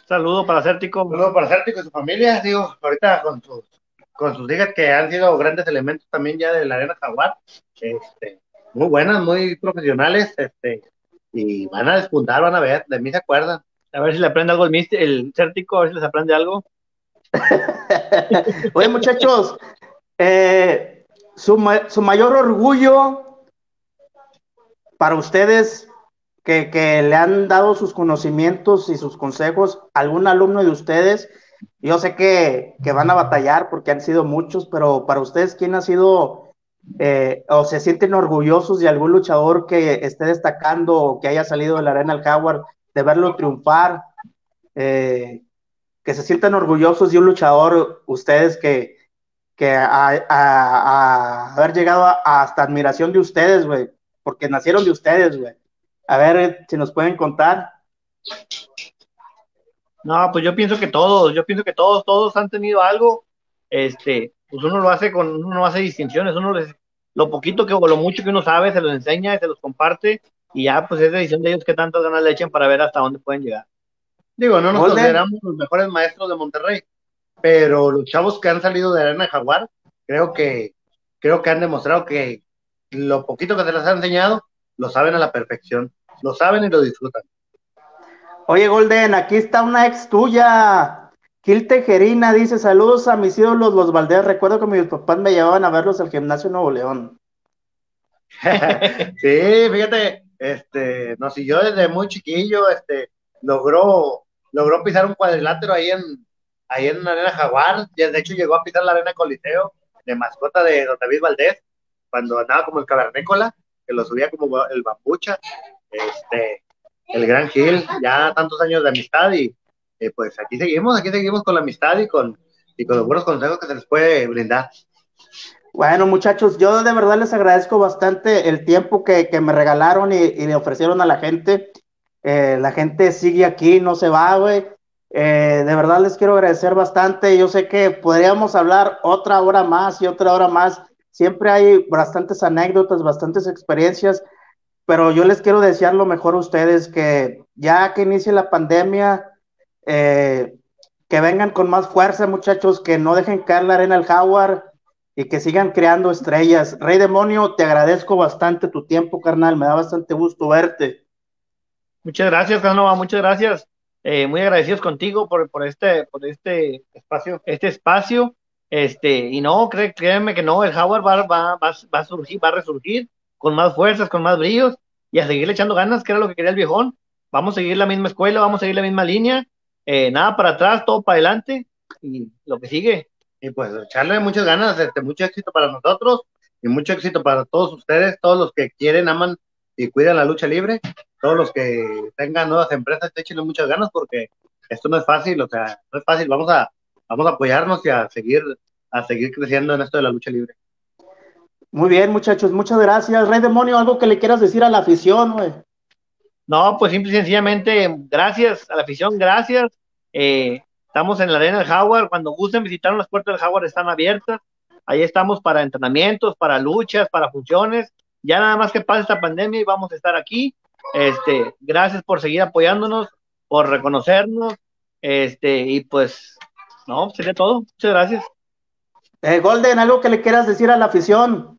Saludo para Cértico. Saludo para Cértico y su familia. Digo, ahorita con sus con sus ligas que han sido grandes elementos también ya de la arena jaguar, este, muy buenas, muy profesionales, este, y van a despuntar, van a ver, de mí se acuerdan. A ver si le aprende algo el, mister, el cértico, a ver si les aprende algo. Oye, muchachos, eh, su, su, mayor orgullo para ustedes que, le han dado sus conocimientos y sus consejos algún alumno de ustedes yo sé que, van a batallar porque han sido muchos, pero para ustedes, ¿quién ha sido eh, o se sienten orgullosos de algún luchador que esté destacando o que haya salido de la arena al Howard, de verlo triunfar? Eh, que se sientan orgullosos de un luchador, ustedes que, que a, haber llegado hasta admiración de ustedes, güey, porque nacieron de ustedes, güey. A ver si nos pueden contar. No, pues yo pienso que todos, yo pienso que todos, todos han tenido algo, este, pues uno lo hace con, uno no hace distinciones, uno les, lo poquito que o lo mucho que uno sabe, se los enseña, se los comparte, y ya pues es decisión de ellos que tantas ganas le echen para ver hasta dónde pueden llegar. Digo, no nos consideramos los mejores maestros de Monterrey, pero los chavos que han salido de Arena Jaguar, creo que, creo que han demostrado que lo poquito que se les ha enseñado, lo saben a la perfección, lo saben y lo disfrutan. Oye, Golden, aquí está una ex tuya. Gil Tejerina dice: Saludos a mis ídolos, los Valdés. Recuerdo que mis papás me llevaban a verlos al gimnasio Nuevo León. sí, fíjate, este, nos siguió desde muy chiquillo, este, logró, logró pisar un cuadrilátero ahí en, ahí en la arena Jaguar, de hecho llegó a pisar la arena Coliseo, de mascota de Don David Valdés, cuando andaba como el cavernícola, que lo subía como el bambucha, este, el Gran Gil, ya tantos años de amistad y eh, pues aquí seguimos, aquí seguimos con la amistad y con, y con los buenos consejos que se les puede brindar. Bueno, muchachos, yo de verdad les agradezco bastante el tiempo que, me regalaron y, le ofrecieron a la gente. Eh, la gente sigue aquí, no se va, güey. Eh, de verdad les quiero agradecer bastante. Yo sé que podríamos hablar otra hora más y otra hora más. Siempre hay bastantes anécdotas, bastantes experiencias, pero yo les quiero desear lo mejor a ustedes, que ya que inicie la pandemia, eh, que vengan con más fuerza, muchachos, que no dejen caer la arena al jaguar y que sigan creando estrellas. Rey Demonio, te agradezco bastante tu tiempo, carnal. Me da bastante gusto verte. Muchas gracias, Canova, muchas gracias. Eh, muy agradecidos contigo por, por, este, por este espacio, este espacio. Este, y no, cré, créeme que no, el Howard va, va, va, va, a surgir, va a resurgir con más fuerzas, con más brillos y a seguirle echando ganas, que era lo que quería el viejón. Vamos a seguir la misma escuela, vamos a seguir la misma línea, eh, nada para atrás, todo para adelante y lo que sigue. Y pues echarle muchas ganas, este, mucho éxito para nosotros y mucho éxito para todos ustedes, todos los que quieren, aman y cuidan la lucha libre, todos los que tengan nuevas empresas, échenle muchas ganas porque esto no es fácil, o sea, no es fácil, vamos a, vamos a apoyarnos y a seguir, a seguir creciendo en esto de la lucha libre. Muy bien, muchachos, muchas gracias. Rey Demonio, algo que le quieras decir a la afición, güey. No, pues simple y sencillamente, gracias a la afición, gracias. Eh, estamos en la arena del Howard, cuando gusten visitar las puertas del Howard están abiertas. Ahí estamos para entrenamientos, para luchas, para funciones. Ya nada más que pase esta pandemia y vamos a estar aquí. Este, gracias por seguir apoyándonos, por reconocernos. Este, y pues, no, sería todo. Muchas gracias. Eh, Golden, algo que le quieras decir a la afición.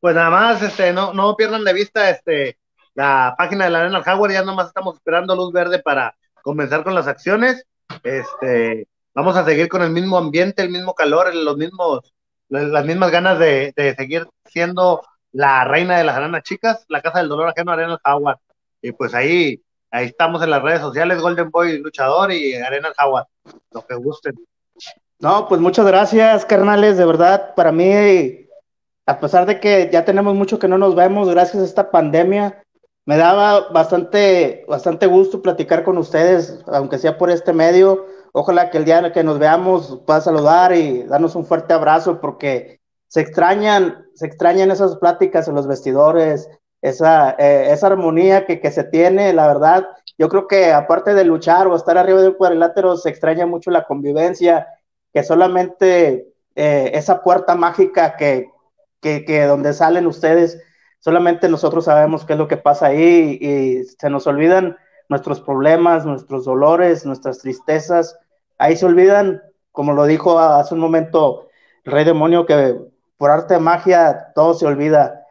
Pues nada más, este, no, no pierdan de vista este la página de la Arena Howard, ya nomás estamos esperando luz verde para comenzar con las acciones. Este, vamos a seguir con el mismo ambiente, el mismo calor, los mismos, las mismas ganas de, seguir siendo la reina de las arenas chicas, la casa del dolor ajeno Arena Howard. Y pues ahí, ahí estamos en las redes sociales, Golden Boy Luchador y Arena Howard, lo que gusten. No, pues muchas gracias, carnales, de verdad, para mí, a pesar de que ya tenemos mucho que no nos vemos, gracias a esta pandemia, me daba bastante, bastante gusto platicar con ustedes, aunque sea por este medio. Ojalá que el día que nos veamos pueda saludar y darnos un fuerte abrazo porque se extrañan, se extrañan esas pláticas en los vestidores, esa, eh, esa armonía que, que, se tiene, la verdad. Yo creo que aparte de luchar o estar arriba de un cuadrilátero, se extraña mucho la convivencia, que solamente eh, esa puerta mágica que, que, que donde salen ustedes solamente nosotros sabemos qué es lo que pasa ahí y se nos olvidan nuestros problemas, nuestros dolores, nuestras tristezas. Ahí se olvidan, como lo dijo hace un momento el rey demonio, que por arte de magia todo se olvida.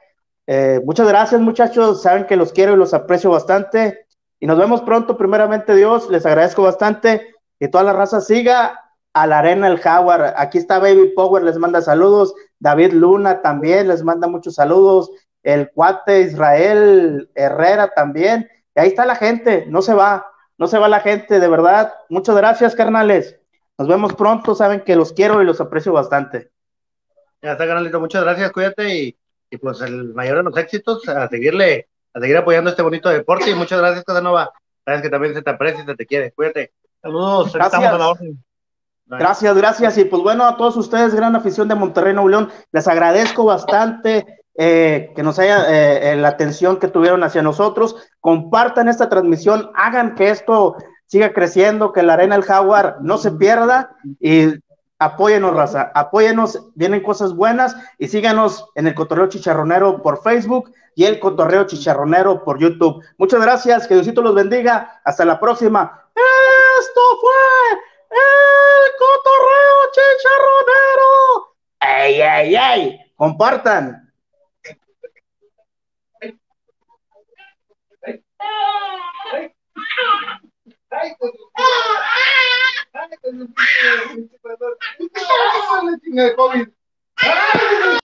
Eh, muchas gracias muchachos, saben que los quiero y los aprecio bastante y nos vemos pronto, primeramente Dios, les agradezco bastante y toda la raza siga a la arena el Jaguar. Aquí está Baby Power, les manda saludos. David Luna también les manda muchos saludos el cuate Israel Herrera también. Y ahí está la gente, no se va, no se va la gente, de verdad. Muchas gracias, carnales. Nos vemos pronto, saben que los quiero y los aprecio bastante. Ya está, carnalito, muchas gracias, cuídate y, pues el mayor de los éxitos, a seguirle, a seguir apoyando este bonito deporte y muchas gracias, Casanova. Sabes que también se te aprecia y se te quiere, cuídate. Saludos, gracias. estamos a la orden. Gracias, gracias. Y pues bueno, a todos ustedes, gran afición de Monterrey, Nuevo León, les agradezco bastante eh, que nos haya eh, la atención que tuvieron hacia nosotros. Compartan esta transmisión, hagan que esto siga creciendo, que la Arena del Jaguar no se pierda y apóyenos, raza, apóyenos, vienen cosas buenas y síganos en el Cotorreo Chicharronero por Facebook y el Cotorreo Chicharronero por YouTube. Muchas gracias, que Diosito los bendiga, hasta la próxima. Esto fue el Cotorreo Chicharronero. ¡Ey, ey, ey! Compartan. Con el pinche ventilador. ¡Ah, de COVID!